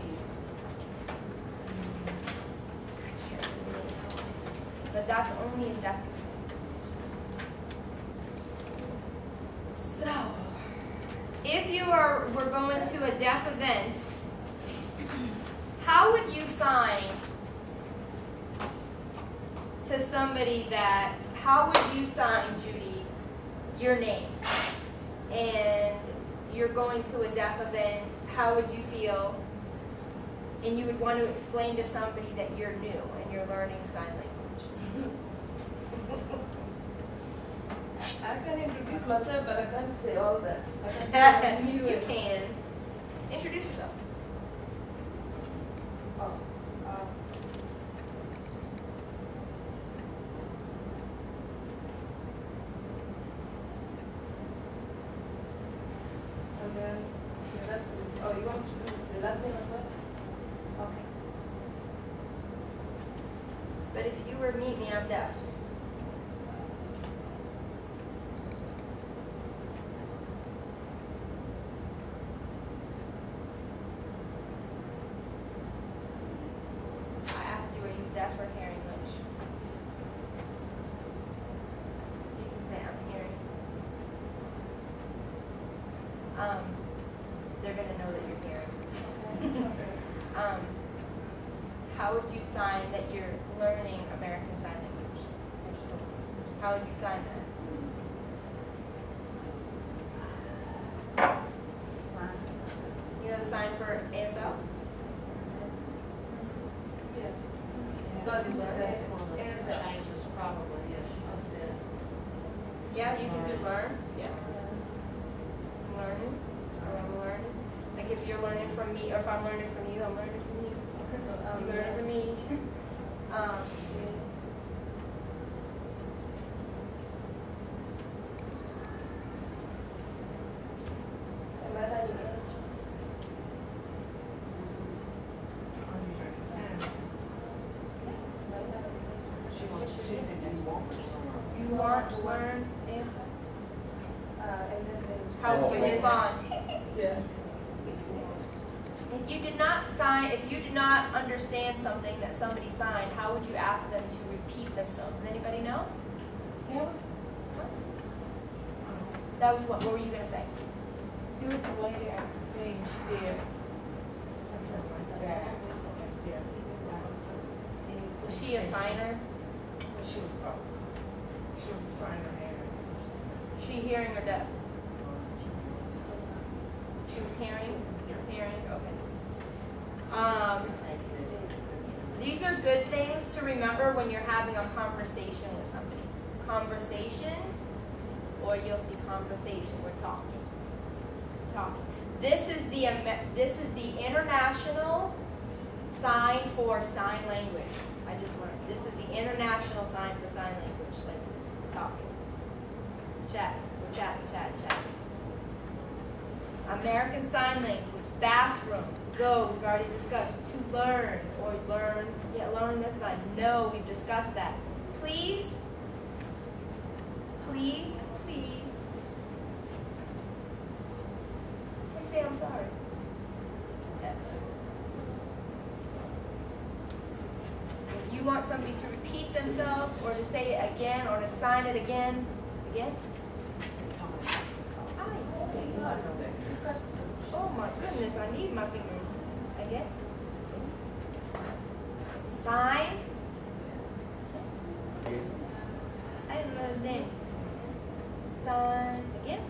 But that's only in deaf. So, if you are were going to a deaf event, how would you sign to somebody that, how would you sign, Judy, your name? And you're going to a deaf event, how would you feel? And you would want to explain to somebody that you're new and you're learning sign language. I can introduce myself, but I can't say all that. I can't say I'm new You can. Introduce yourself. Oh, uh, And then, the last, oh, you want to do the last name as well? Okay. But if you were meet me, I'm deaf. I asked you, are you deaf or hearing which? You can say I'm hearing. Um, they're gonna know that you're hearing. Um, how would you sign that you're learning American Sign Language? How would you sign that? You know the sign for ASL? Yeah. So you learn That's it? one of the changes probably, yeah, she just did. Yeah, you can do learn, yeah. Learning, or I'm learning. Like if you're learning from me, or if I'm learning from you, I'm learning from you. Um, You learning from me. Um, Am I letting you answer? She wants, she said you want her you want, learn, answer. Uh, and then they. How would you respond? Yeah. If you did not sign, if you did not understand something that somebody signed, how would you ask them to repeat themselves? Does anybody know? Was, That was what, what were you gonna say? there was a lady, I think she did something like that. Was she a signer? She was, oh, she was a signer and. She hearing or deaf? She was hearing? Hearing, okay. Um, these are good things to remember when you're having a conversation with somebody. Conversation, or you'll see conversation, we're talking. Talking. This is the, this is the international sign for sign language. I just learned. This is the international sign for sign language, like talking. Chat, we're chatting, chat, chat. American Sign Language, bathroom, go, we've already discussed. To learn, or learn, yeah, learn, that's fine. No, we've discussed that. Please, please, please. Please say I'm sorry. Yes. If you want somebody to repeat themselves, or to say it again, or to sign it again, again? Oh, oh my goodness, I need my fingers. Again? Sign? I didn't understand. Sign again?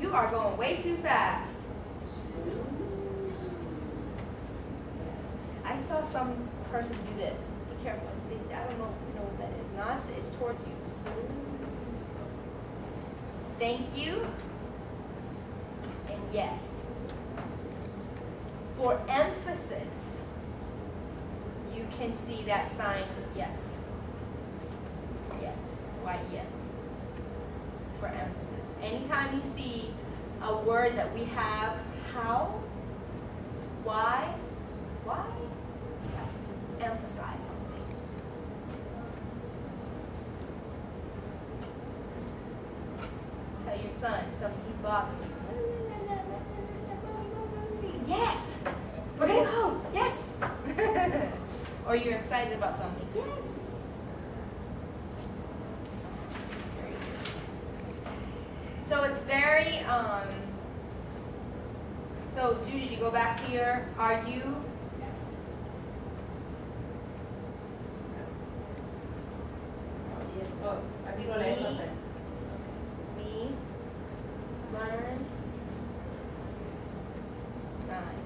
You are going way too fast. I saw some person do this. Be careful. I don't know, know what that is. Not, it's towards you. Thank you. And yes. For emphasis, you can see that sign, yes. Yes. Why yes? For emphasis. Anytime you see a word that we have, how, why, that's to emphasize something. Tell your son something he's bothering you. Yes! We're gonna go! Yes! or you're excited about something. Yes! So it's very, um, so Judy, to go back to your, are you? Yes, oh, aquí lo lees entonces. Me, learn, sign.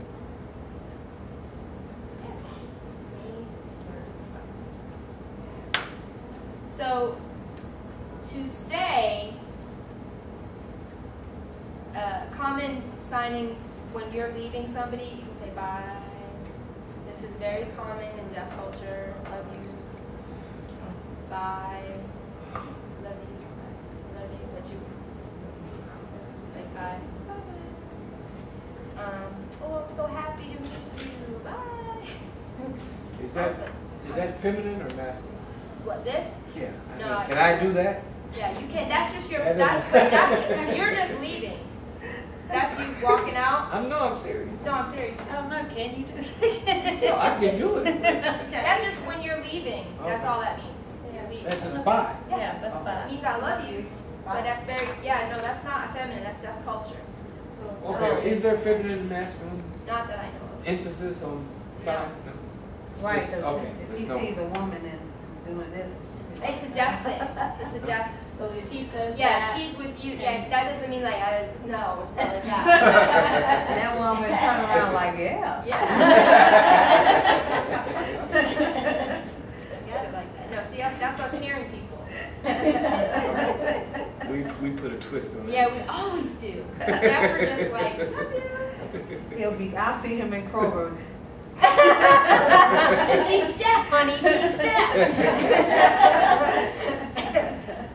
Me, learn, sign. So, to say, uh, common signing leaving somebody, you can say bye. This is very common in deaf culture. Love you. Bye. Love you. Love you. Love you. Like bye. Bye. Um, oh, I'm so happy to meet you. Bye. Is that, Awesome. is that feminine or masculine? What this? Yeah. I No, mean, Can I do that? Yeah, you can. That's just your. That That's that's you're just leaving. That's you walking out. I'm, no, I'm serious. No, I'm serious. Oh, no, can you do it? No, I can do it. okay. That's just when you're leaving. That's Okay. all that means. You're leaving. That's a spy. Yeah, that's It fine. means I love you. But that's very yeah. No, that's not feminine. That's deaf culture. So, Okay, um, is there feminine and masculine Not that I know of. emphasis on signs? No. It's Right, just- Okay. if he no- sees a woman and doing this. It's a deaf thing. It's a deaf. So if he says Yeah, that. if he's with you, yeah, that doesn't mean like I no, it's not like that. That woman turn around like, yeah. Yeah. Got it like that. No, see, that's that's us hearing people. We, we put a twist on it. Yeah, we always do. Never just like, love you. He'll be, I see him in Kroger. She's deaf, honey, she's deaf.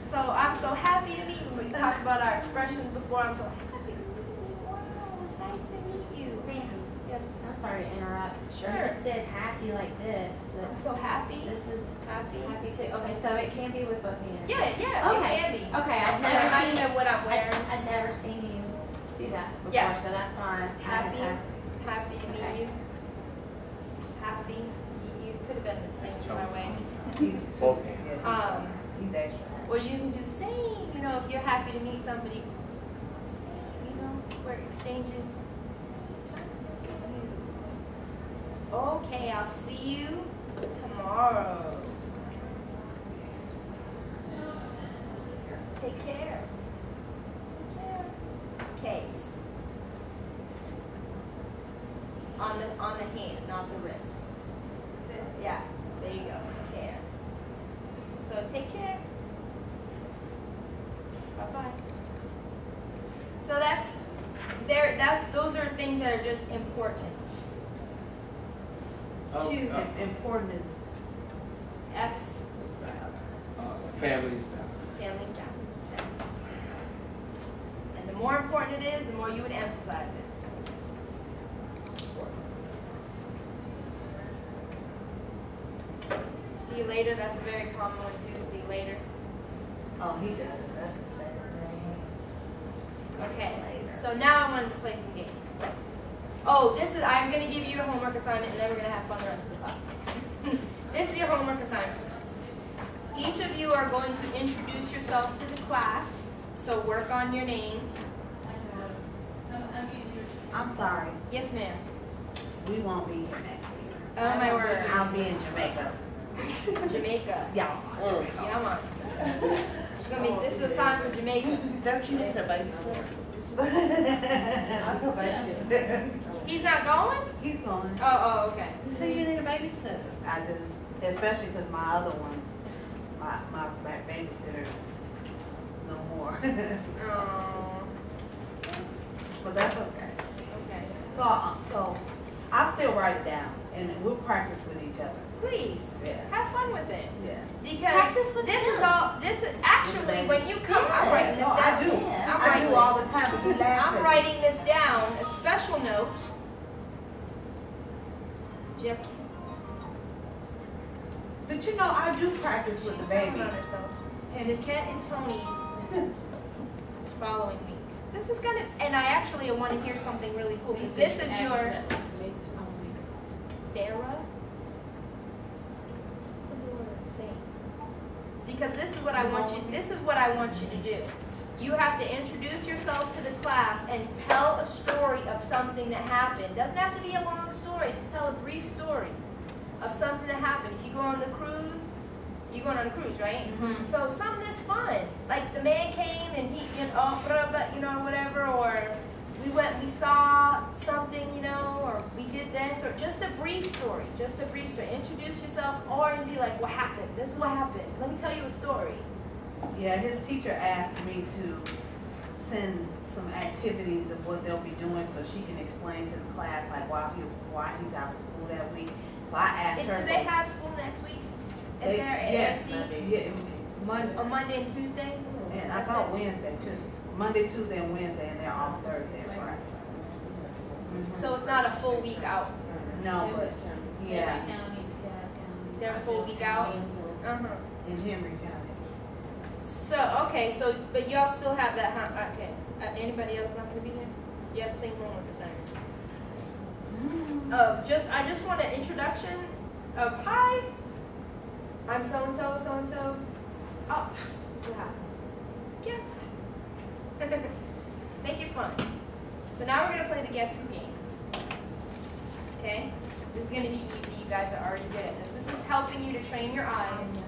so I'm so happy to meet you. We talked about our expressions before. I'm so happy to meet you. Wow, it was nice to meet you. Sandy, Yes, I'm sorry to interrupt. Sure. You just did happy like this, I'm so happy. this is Happy. happy too. Okay, so it can be with both hands. Yeah, yeah, Okay. it can be. Okay, I've never I seen know what I'm wearing. I'd never seen you do that before, Yeah. so that's why I had Happy. to. Happy to meet Okay. you. Happy. You, you could have been this That's thing my way. He's Both hands. Yeah, Um, He's extra. Or you can do same, you know, if you're happy to meet somebody, you know, we're exchanging. Okay, I'll see you tomorrow. Take care. Take care. K's. On the on the hand, not the wrist. Yeah, there you go. Care. So take care. Bye bye. So that's there. That's those are things that are just important. Oh, Two. uh, Important is, F's uh, Families, families down. down. And the more important it is, the more you would emphasize it. See you later, that's a very common one too, see you later. Oh, he does, that's his favorite thing. Okay, so now I wanted to play some games. Oh, this is, I'm gonna give you a homework assignment and then we're gonna have fun the rest of the class. This is your homework assignment. Each of you are going to introduce yourself to the class, so work on your names. I'm sorry, Yes, ma'am. we won't be here next week. Oh, my word. I'll be in Jamaica. Jamaica. Yeah. Yeah, I'm on. She's gonna be, this is a sign for Jamaica. Don't you need a babysitter? He's not going? He's going. Oh, oh, okay. So you need a babysitter? I do, especially because my other one, my, my back babysitter's no more. Oh, But that's okay. okay. So, uh, so I'll still write it down and we'll practice with each other. Please, Yeah. have fun with it. Yeah. Because Practice with this is all, this is, actually, when you come, I'm writing this No, I down. do. Yeah. I'm I writing, do all the time, but you I'm me. writing this down, a special note. Jack, But you know, I do practice with she's the telling baby. on herself. And Jaquette and Tony following week. This is gonna, and I actually want to hear something really cool, because this is your Farah. Say. Because this is what I want you, this is what I want you to do. You have to introduce yourself to the class and tell a story of something that happened. Doesn't have to be a long story, just tell a brief story of something that happened. If you go on the cruise, you're going on a cruise, right? Mhm. So something that's fun, like the man came and he, you know, blah, blah, you know, whatever, or we went, we saw something, you know, or we did this, or just a brief story, just a brief story. Introduce yourself, or and be like, what happened? This is what happened. Let me tell you a story. Yeah, his teacher asked me to send some activities of what they'll be doing so she can explain to the class like why he, why he's out of school that week. So I asked Did- her. do they have school next week? At They- their yes, ASD? Yeah, it was Monday, On Monday and Tuesday? and I thought. Wednesday, just Monday, Tuesday, and Wednesday, and they're off Thursday. So it's not a full week out. No, but, yeah, They're a full week out? Uh-huh. in Henry County. So, okay, so, but y'all still have that, huh? Okay. Uh, anybody else not gonna be here? You have the same homework assignment? Of just, I just want an introduction of, hi, I'm so-and-so, so-and-so. Oh, pff, yeah. Yeah. Make it fun. So now we're gonna play the guess who game. Okay? This is gonna be easy. You guys are already good at this. This is helping you to train your eyes.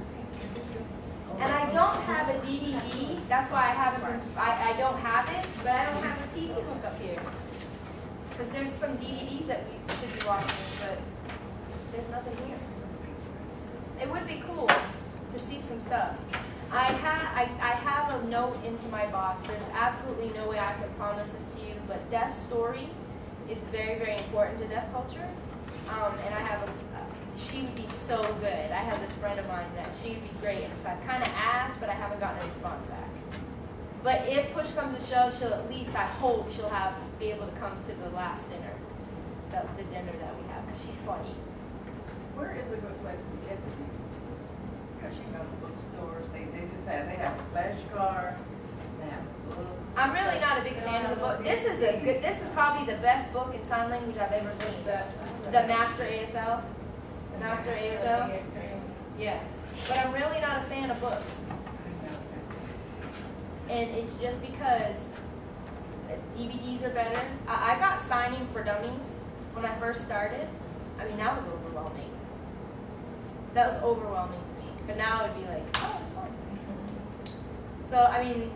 And I don't have a DVD, that's why I haven't I, I don't have it, but I don't have a TV hookup here. Because there's some DVDs that we should be watching, but there's nothing here. It would be cool to see some stuff. I ha, I, I have a note into my boss, there's absolutely no way I can promise this to you, but deaf story is very, very important to deaf culture. Um, and I have a, she would be so good. I have this friend of mine that she would be great, and so I've kind of asked, but I haven't gotten a response back. But if push comes to shove, she'll at least, I hope, she'll have be able to come to the last dinner, the, the dinner that we have, because she's funny. Where is a good place to get the? Because you know, the bookstores, they, they just have, they have flashcards, they have books. I'm really not a big fan of the book. This is a good. This is probably the best book in sign language I've ever seen. The Master ASL. Master ASL. Yeah, but I'm really not a fan of books. and it's just because DVDs are better. I, I got signing for dummies when I first started. I mean, that was overwhelming. That was overwhelming to me. But now it would be like, oh, it's fun. So, I mean,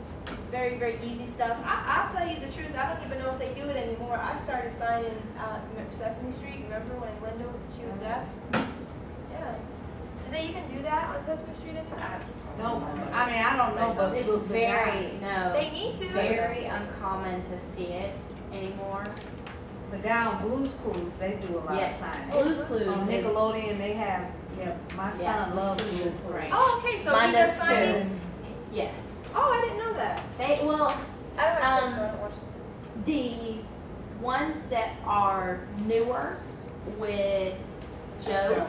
very, very easy stuff. I, I'll tell you the truth, I don't even know if they do it anymore. I started signing uh, Sesame Street. Remember when Linda, she was deaf? Yeah. Do they even do that on Sesame Street anymore? No, I mean, I don't know, but. It's look, the guy- very, no, They need to. very uncommon to see it anymore. The guy on Blue's Clues, they do a lot of signing. Blue's Clues On Nickelodeon, they have, yeah, my Yeah, son loves Blue's Blue's Clues. great. Oh, okay, so Mine he does does too. signing. yes. Oh, I didn't know that. They, well, I don't have Um, so I don't watch The ones that are newer with Joe,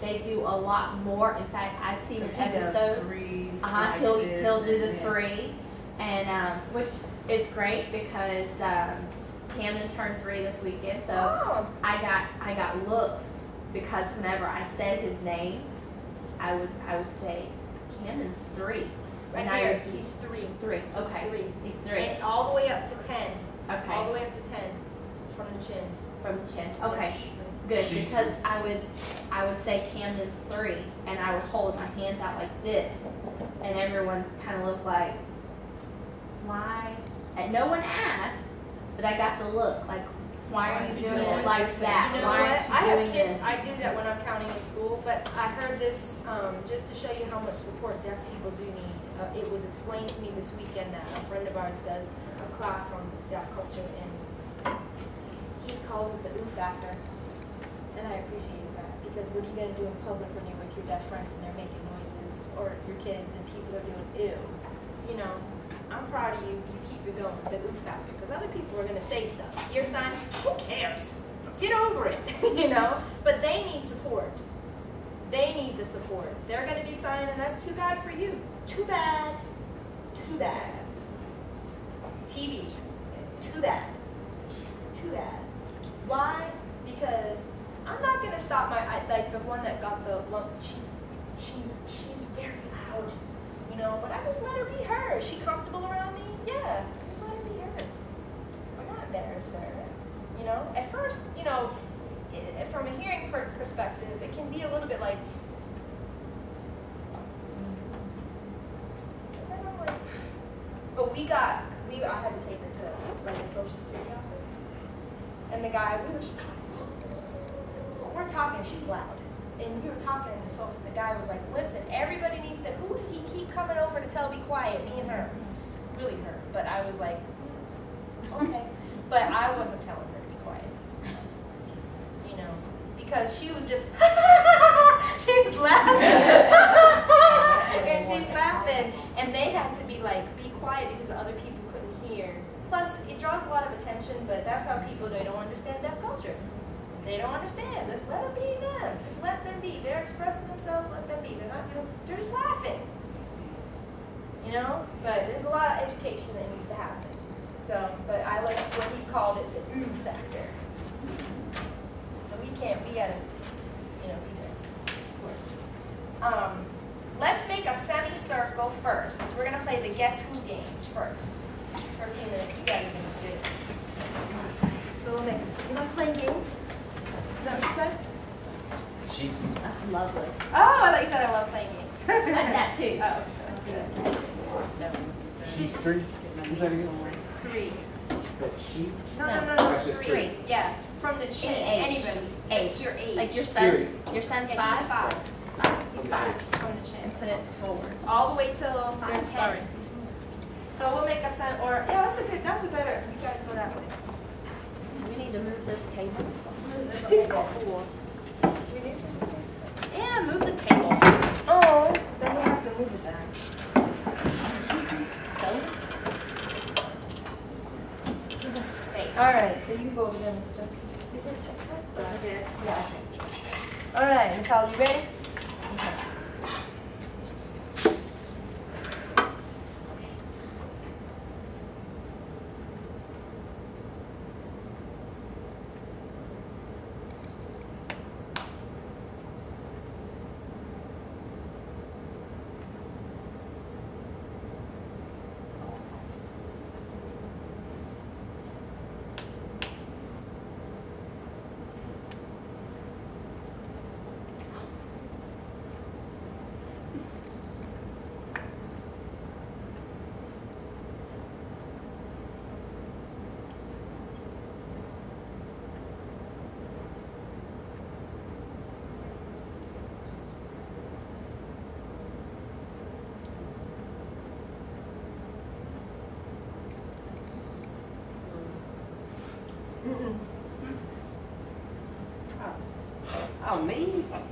they do a lot more. In fact, I've seen an Because he does episode. threes Uh-huh, like he'll this he'll do the that. three, and um, which is great because um, Camden turned three this weekend, so Oh, I got I got looks because whenever I said his name, I would I would say Camden's three, right and here, would do he's three. three. He's Okay, three. he's three. And all the way up to ten. Okay. All the way up to ten from the chin. from the chin. Okay, good She's- because I would I would say Camden's three, and I would hold my hands out like this, and everyone kind of looked like, why? And no one asked, but I got the look like, why are you doing it like that? You know Why what? aren't you I have kids, this? I do that when I'm counting in school, but I heard this, um, just to show you how much support deaf people do need. Uh, it was explained to me this weekend that a friend of ours does a class on deaf culture and he calls it the ooh factor. And I appreciated that because what are you gonna do in public when you're with your deaf friends and they're making noises or your kids and people are doing ew? You know, I'm proud of you. You keep it going, the ooh factor, because other people are gonna say stuff. Your son, who cares? Get over it, you know. But they need support. They need the support. They're gonna be signing, and that's too bad for you. Too bad. Too bad. TV. Too bad. Too bad. Why? Because I'm not gonna stop my I, like the one that got the lump. She, she, she's very loud, you know. But I just let her be her. Is she comfortable around me? Yeah, let her be her. I'm not embarrassed her. You know. At first, you know, from a hearing perspective, it can be a little bit like. And then I'm like, but we got we I had to take her to like a social security office. And the guy, we were just talking. We're talking, she's loud. And we were talking, and the, social, the guy was like, listen, everybody needs to, who did he keep coming over to tell be quiet? Me and her. Really her. But I was like, "Mm, okay. But I wasn't telling her to be quiet. You know, because she was just, she was laughing. And she's laughing. And they had to be like, be quiet because other people couldn't hear. Plus, it draws a lot of attention, but that's how people, they don't understand deaf culture. They don't understand. Just let them be them. Just let them be. They're expressing themselves. Let them be. They're not. You know, they're just laughing. You know. But there's a lot of education that needs to happen. So, but I like what he called it the ooh factor. So we can't. We gotta. You know, be there. Um, let's make a semicircle first, since we're gonna play the guess who game first for a few minutes. You gotta even do it. So we'll make. You like playing games? Is that what you said? She's, That's lovely. Oh, I thought you said I love playing games. And that too. oh, Okay. she's three? Is that again? three. That she? No, no, No. no, no, three. three. Yeah, from the chin. Any age. Anybody. Age. It's your age. Like your Spirit. son, your son's Yeah, he's five? five. Five. He's five from the chin. And put it forward. All the way till they're ten. sorry. So we'll make a sen, or, yeah, that's a good, that's a better, you guys go that way. We need to move this table. Let's move this We table. need to- Yeah, move the table. Oh, then we have to move it back. So. Give us space. All right, so you can go over there, Mr. Is it? Okay. Yeah. All right, Ms. Howell, you ready? Me?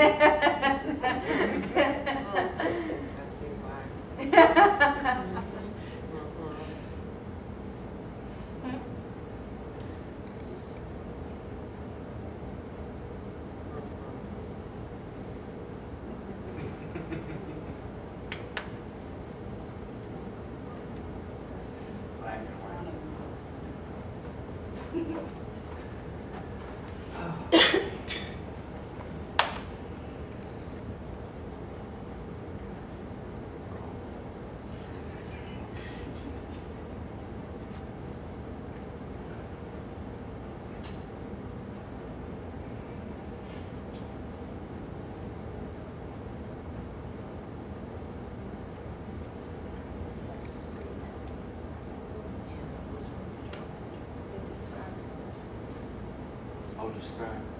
White. Oh,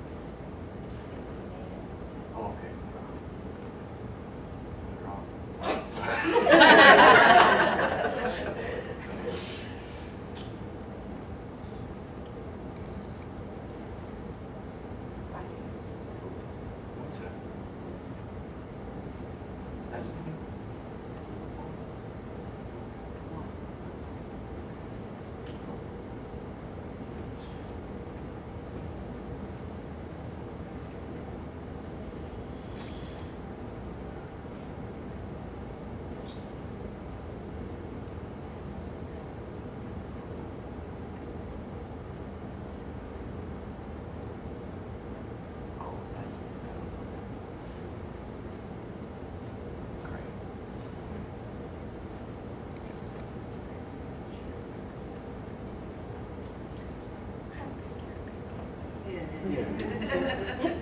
えっ?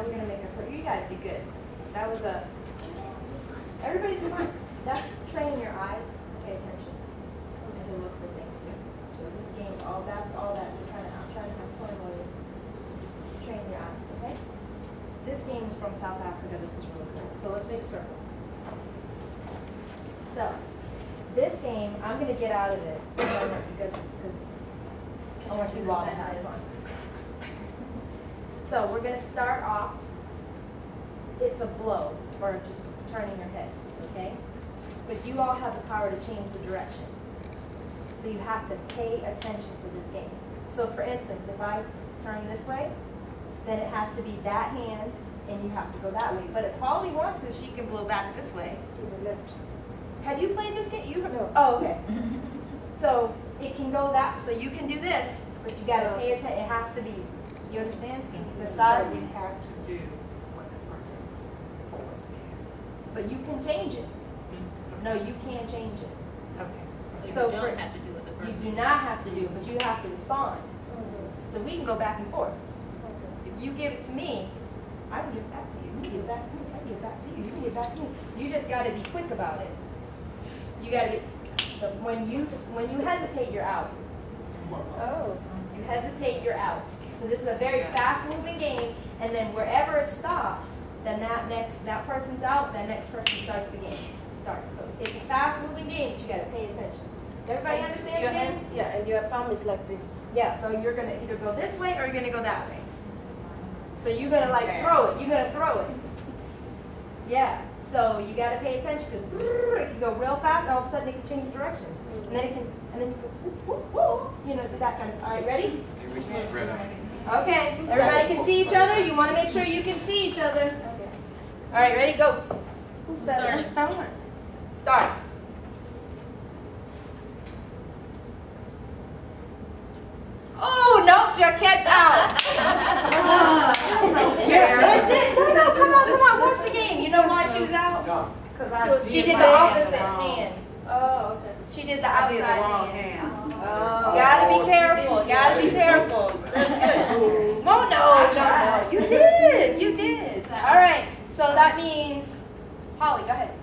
Now we're gonna make a, so you guys did good. That was a, everybody did fine. That's training your eyes to pay attention. And to look for things too. So these games, all that's all that we're trying to, I'm trying to have fun with. Train your eyes, okay? This game is from South Africa, this is really cool. So let's make a circle. So, this game, I'm gonna get out of it, because, because I want you to fun. So we're gonna start off, it's a blow, or just turning your head, okay? But you all have the power to change the direction. So you have to pay attention to this game. So for instance, if I turn this way, then it has to be that hand, and you have to go that way. But if Holly wants to, she can blow back this way. To the left. Have you played this game? You have no. Oh, okay. so it can go that. So you can do this, but you gotta pay attention. It has to be. You understand? The So side. we have to do what the person forced in. But you can change it. No, you can't change it. Okay. So you So for- don't have to do what the You do not have to do, it, but you have to respond. Mm-hmm. So we can go back and forth. If you give it to me, I can give it back to you. You can give it back to me. I can give it back to you. You can give it back to me. You just got to be quick about it. You got to be. So when you when you hesitate, you're out. Oh. You hesitate, you're out. So this is a very fast-moving game, and then wherever it stops, then that next that person's out. That next person starts the game. Starts. So it's a fast-moving game, but you got to pay attention. Everybody understand Your the game? hand, yeah, and your palm is like this. Yeah, so you're gonna either go this way or you're gonna go that way. So you're gonna like throw it, you're gonna throw it. Yeah, so you gotta pay attention because it can go real fast, and all of a sudden it can change directions. And then it can, and then you go, whoop, whoop, whoop, you know, do that kind of stuff. All right, ready? Maybe we should spread out. Okay, everybody can see each other? You wanna make sure you can see each other. Okay. All right, ready, go. Who's that? Who's starting? Start. Oh, no, Jaquette's out. That's it. No, no, come on, come on. Watch the game. You know why she was out? No. She did the opposite hand. Oh, okay. She did the I did outside the wrong hand. hand. Oh. Gotta be oh, careful. Gotta be careful. That's good. No, no, no, no. You did. You did. All right. So that means, Holly, go ahead.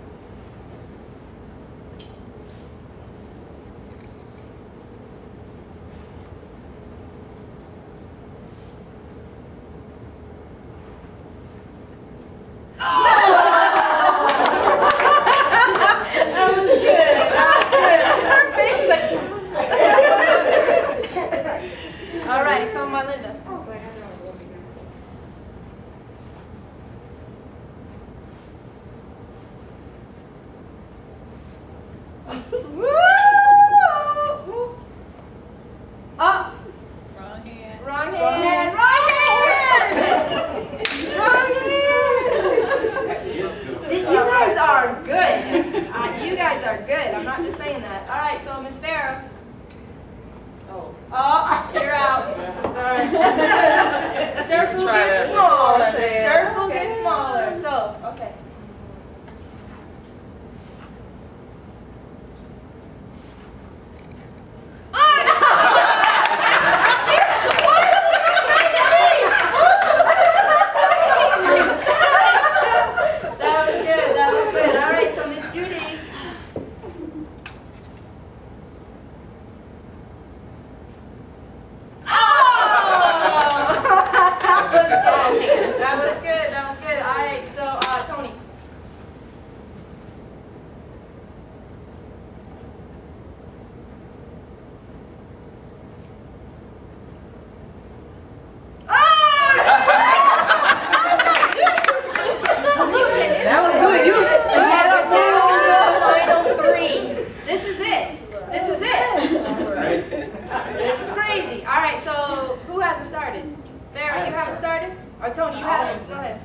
Started? Or Tony, you haven't? Go ahead.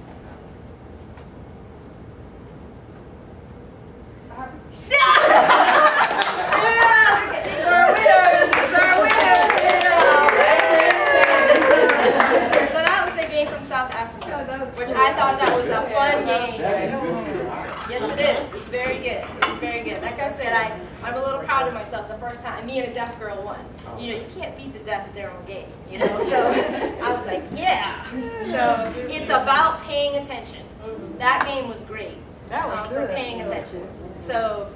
Yeah, look at- These are our winners. These are our winners. Yeah. So that was a game from South Africa, which I thought that was a fun game. That is good school. Yes, it is. It's very good. It's very good. Like I said, I, I'm a little proud of myself the first time. Me and a deaf girl won. You know, you can't beat the deaf at their own game, you know? So I was like, yeah. So it's about paying attention. That game was great. That was um, For good. paying attention. So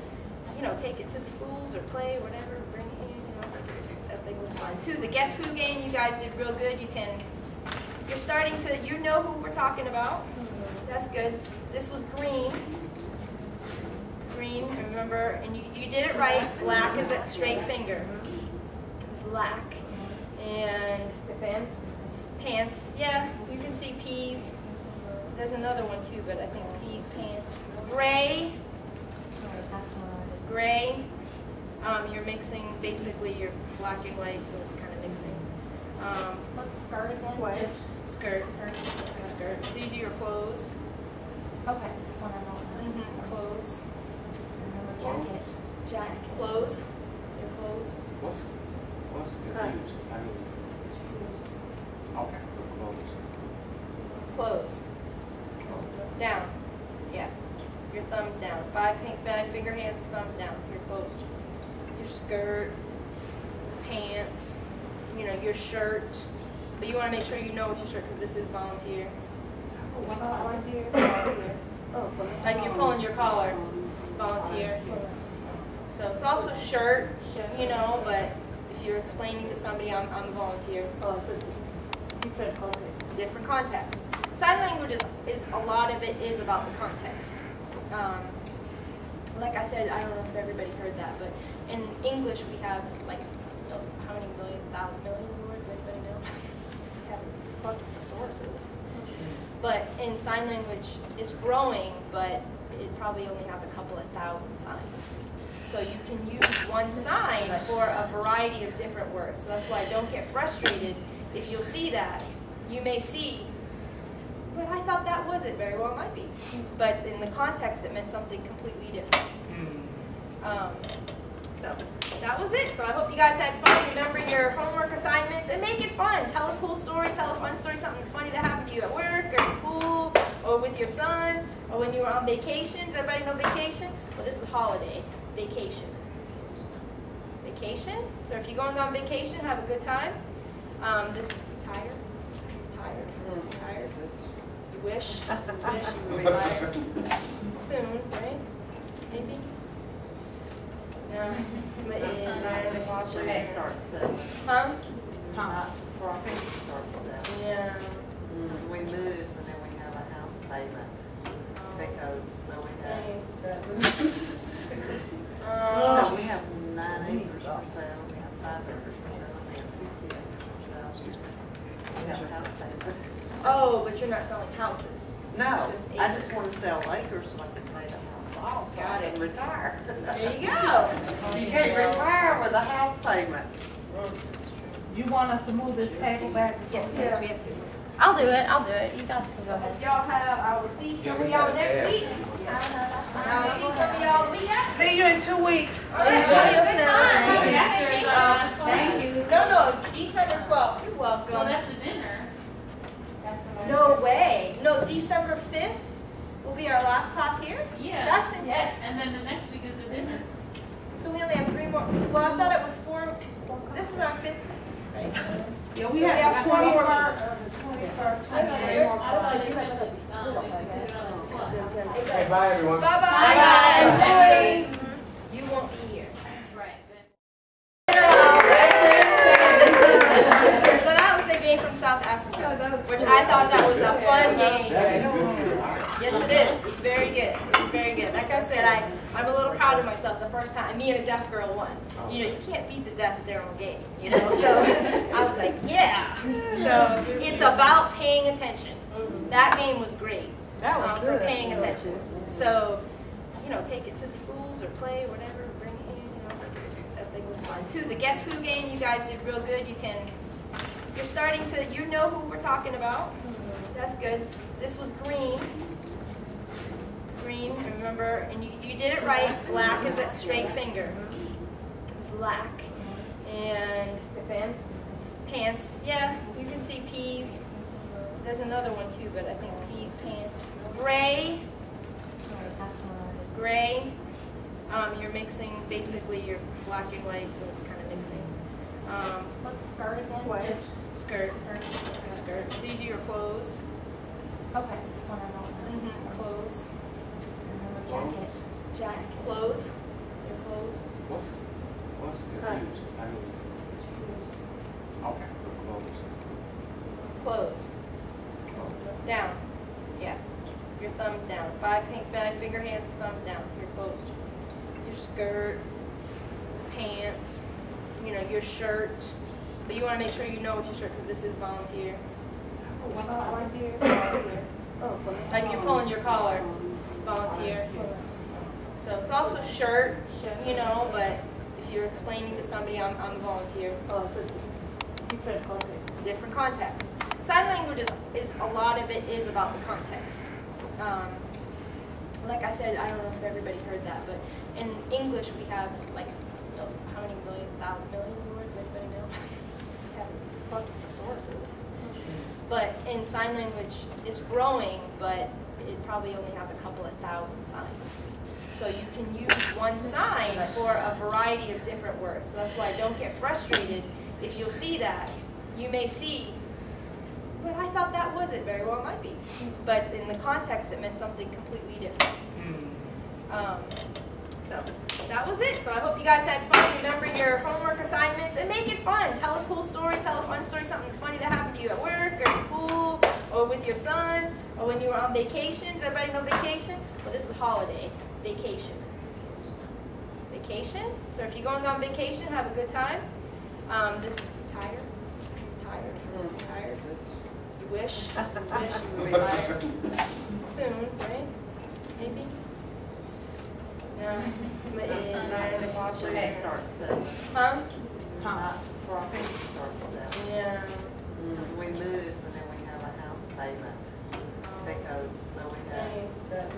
you know, take it to the schools or play, or whatever, bring it in, you know, that thing was fun too. The Guess Who game, you guys did real good. You can, you're starting to, you know who we're talking about. Mm-hmm. That's good. This was green. Green, remember, and you, you did it right. Black is that straight finger. Mm-hmm. Black. And The pants. pants, yeah, you can see peas. There's another one too, but I think peas, pants. Gray, gray. Um, you're mixing basically your black and white, so it's kind of mixing. Um, What's skirt again? White. Just skirt, skirt. skirt. These are your clothes. Okay, this one I don't know. Mm-hmm. Clothes. Jacket. Jacket. Clothes. Your clothes. What's, what's confused? I mean, shoes. okay, the clothes. Clothes. Down. Yeah. Your thumbs down. Five, hand, finger hands, thumbs down. Your clothes. Your skirt, pants, you know, your shirt. But you want to make sure you know it's your shirt because this is volunteer. Volunteer. Volunteer. Oh, Like you're pulling your collar. Volunteer. So it's also shirt, you know, but if you're explaining to somebody, I'm, I'm a volunteer. Oh, so it's different context. different context. Sign language is, is a lot of it is about the context. Um, like I said, I don't know if everybody heard that, but in English we have like how many million, thousand, millions of words? Anybody know? we have of sources. But in sign language, it's growing, but it probably only has a couple of thousand signs. So you can use one sign for a variety of different words. So that's why don't get frustrated if you'll see that. You may see, but I thought that was it. Very well, it might be. But in the context, it meant something completely different. Um, so that was it. So I hope you guys had fun. Remember your homework assignments and make it fun. Tell a cool story. Tell a fun story. Something funny that happened to you at work or at school or with your son or when you were on vacations. Everybody know vacation? Well, this is holiday. Vacation. Vacation. So if you're going on vacation, have a good time. Um, this tired. Tired. Tired. You wish. You wish you were retired soon, right? Maybe. No. But yeah. When it starts seven, Huh? not, for our finish starts seven. Yeah. Because we move and then we have a house payment because, so we have, Um, so we have nine acres for sale, we have five acres for sale, and we have sixty acres for sale. We have a house payment. Oh, but you're not selling houses. No, Just I just want to sell acres so I can pay the house off, so I Got it. can retire. There you go. You can't retire with a house payment. You want us to move this table back? Yes, please, we have to. I'll do it. I'll do it. You guys can go ahead. Y'all have, I will see some of y'all next week. I will see some of y'all the week after. See you in two weeks. All right, have a good time. Have a good vacation. Thank you. No, no, December twelfth. You're welcome. Well, that's the dinner. No way. No, December fifth will be our last class here? Yeah. That's in, Yes. And then the next week is the dinner. so we only have three more. Well, I thought it was four. This is our fifth week, right? Yeah, So we we have have four more twenty-first, weeks. twenty-first, I thought you twenty-second. I thought you had the, um, if we put it on the twelfth. Hey, bye, everyone. Bye-bye. Bye-bye. Enjoy. You won't be here. Right. then- So that was a game from South Africa, which I thought that was a fun game. That is good. Yes, it is. It's very good. It's very good. Like I said, I, I'm a little proud of myself the first time. Me and a deaf girl won. You know, you can't beat the deaf at their own game, you know? So I was like, yeah. So it's about paying attention. That game was great. That was um, For paying attention. So, you know, take it to the schools or play, whatever, bring it in, you know. That thing was fun too. The Guess Who game, you guys did real good. You can, you're starting to, you know who we're talking about. That's good. This was green. Green, remember, and you, you did it right. Black is that straight finger. Black. And The pants. pants, yeah, you can see peas. There's another one too, but I think peas, pants. Gray, gray. Um, you're mixing basically your black and white, so it's kind of mixing. Um, What's skirt again? White. Just skirt, skirt. skirt. These are your clothes. Okay, one I don't. Mm-hmm. Clothes. Jacket. Jacket. Clothes. Your clothes. What's, what's confused? I mean, okay, the clothes. Close. Down. Yeah. Your thumbs down. Five, hand- five finger hands, thumbs down. Your clothes. Your skirt, pants, you know, your shirt. But you want to make sure you know it's your shirt because this is volunteer. Volunteer, volunteer. Oh, Like you're pulling your collar, volunteer. So it's also shirt, you know, but if you're explaining to somebody, I'm, I'm a volunteer. Oh, so different context. different context. Sign language is, is a lot of it is about the context. Um, like I said, I don't know if everybody heard that, but in English we have like how many million, thousand, millions of words? Anybody know? we have a bunch of sources. But in sign language, it's growing, but it probably only has a couple of thousand signs. So you can use one sign for a variety of different words. So that's why don't get frustrated if you'll see that. You may see, but I thought that was it. very well, it might be. But in the context, it meant something completely different. Um, so that was it. So I hope you guys had fun. Remember your homework assignments and make it fun. Tell a cool story, tell a fun story, something funny that happened to you at work or at school or with your son or when you were on vacations. Everybody know vacation? Well, this is holiday. Vacation. Vacation. So if you're going on vacation, have a good time. Um, this tired? Tired? Tired? You wish? You wish you were retired soon, right? Maybe? No. But in nine and a half Pay years. starts seven, Huh? not, pay starts seven. Yeah. Because we move, so then we have a house payment goes, so we have,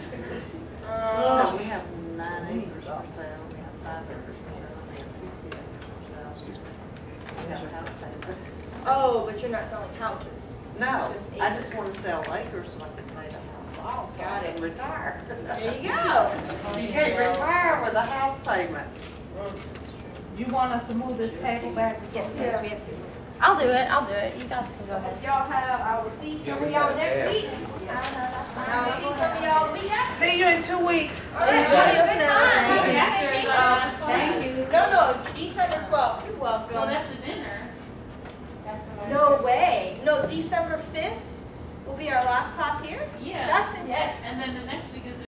so we have nine acres for sale, we have five acres for sale, we have sixty acres for sale. We have a house payment. oh, but you're not selling houses. No, Just I just wanna sell acres so I can Oh, pay the house off, so I Got it. can retire. There you go. You can't retire with a house payment. You want us to move this table back? Yes, please, we have to. I'll do it. I'll do it. You guys can go ahead. Y'all have, I will see some of y'all next week. I will see some of y'all the week after. See you in two weeks. All right, have a good time. Have vacation. Thank you. No, no, December twelfth. You're welcome. Well, welcome. that's the dinner. No way. No, December fifth will be our last class here? Yeah. That's it. yes. And then the next week is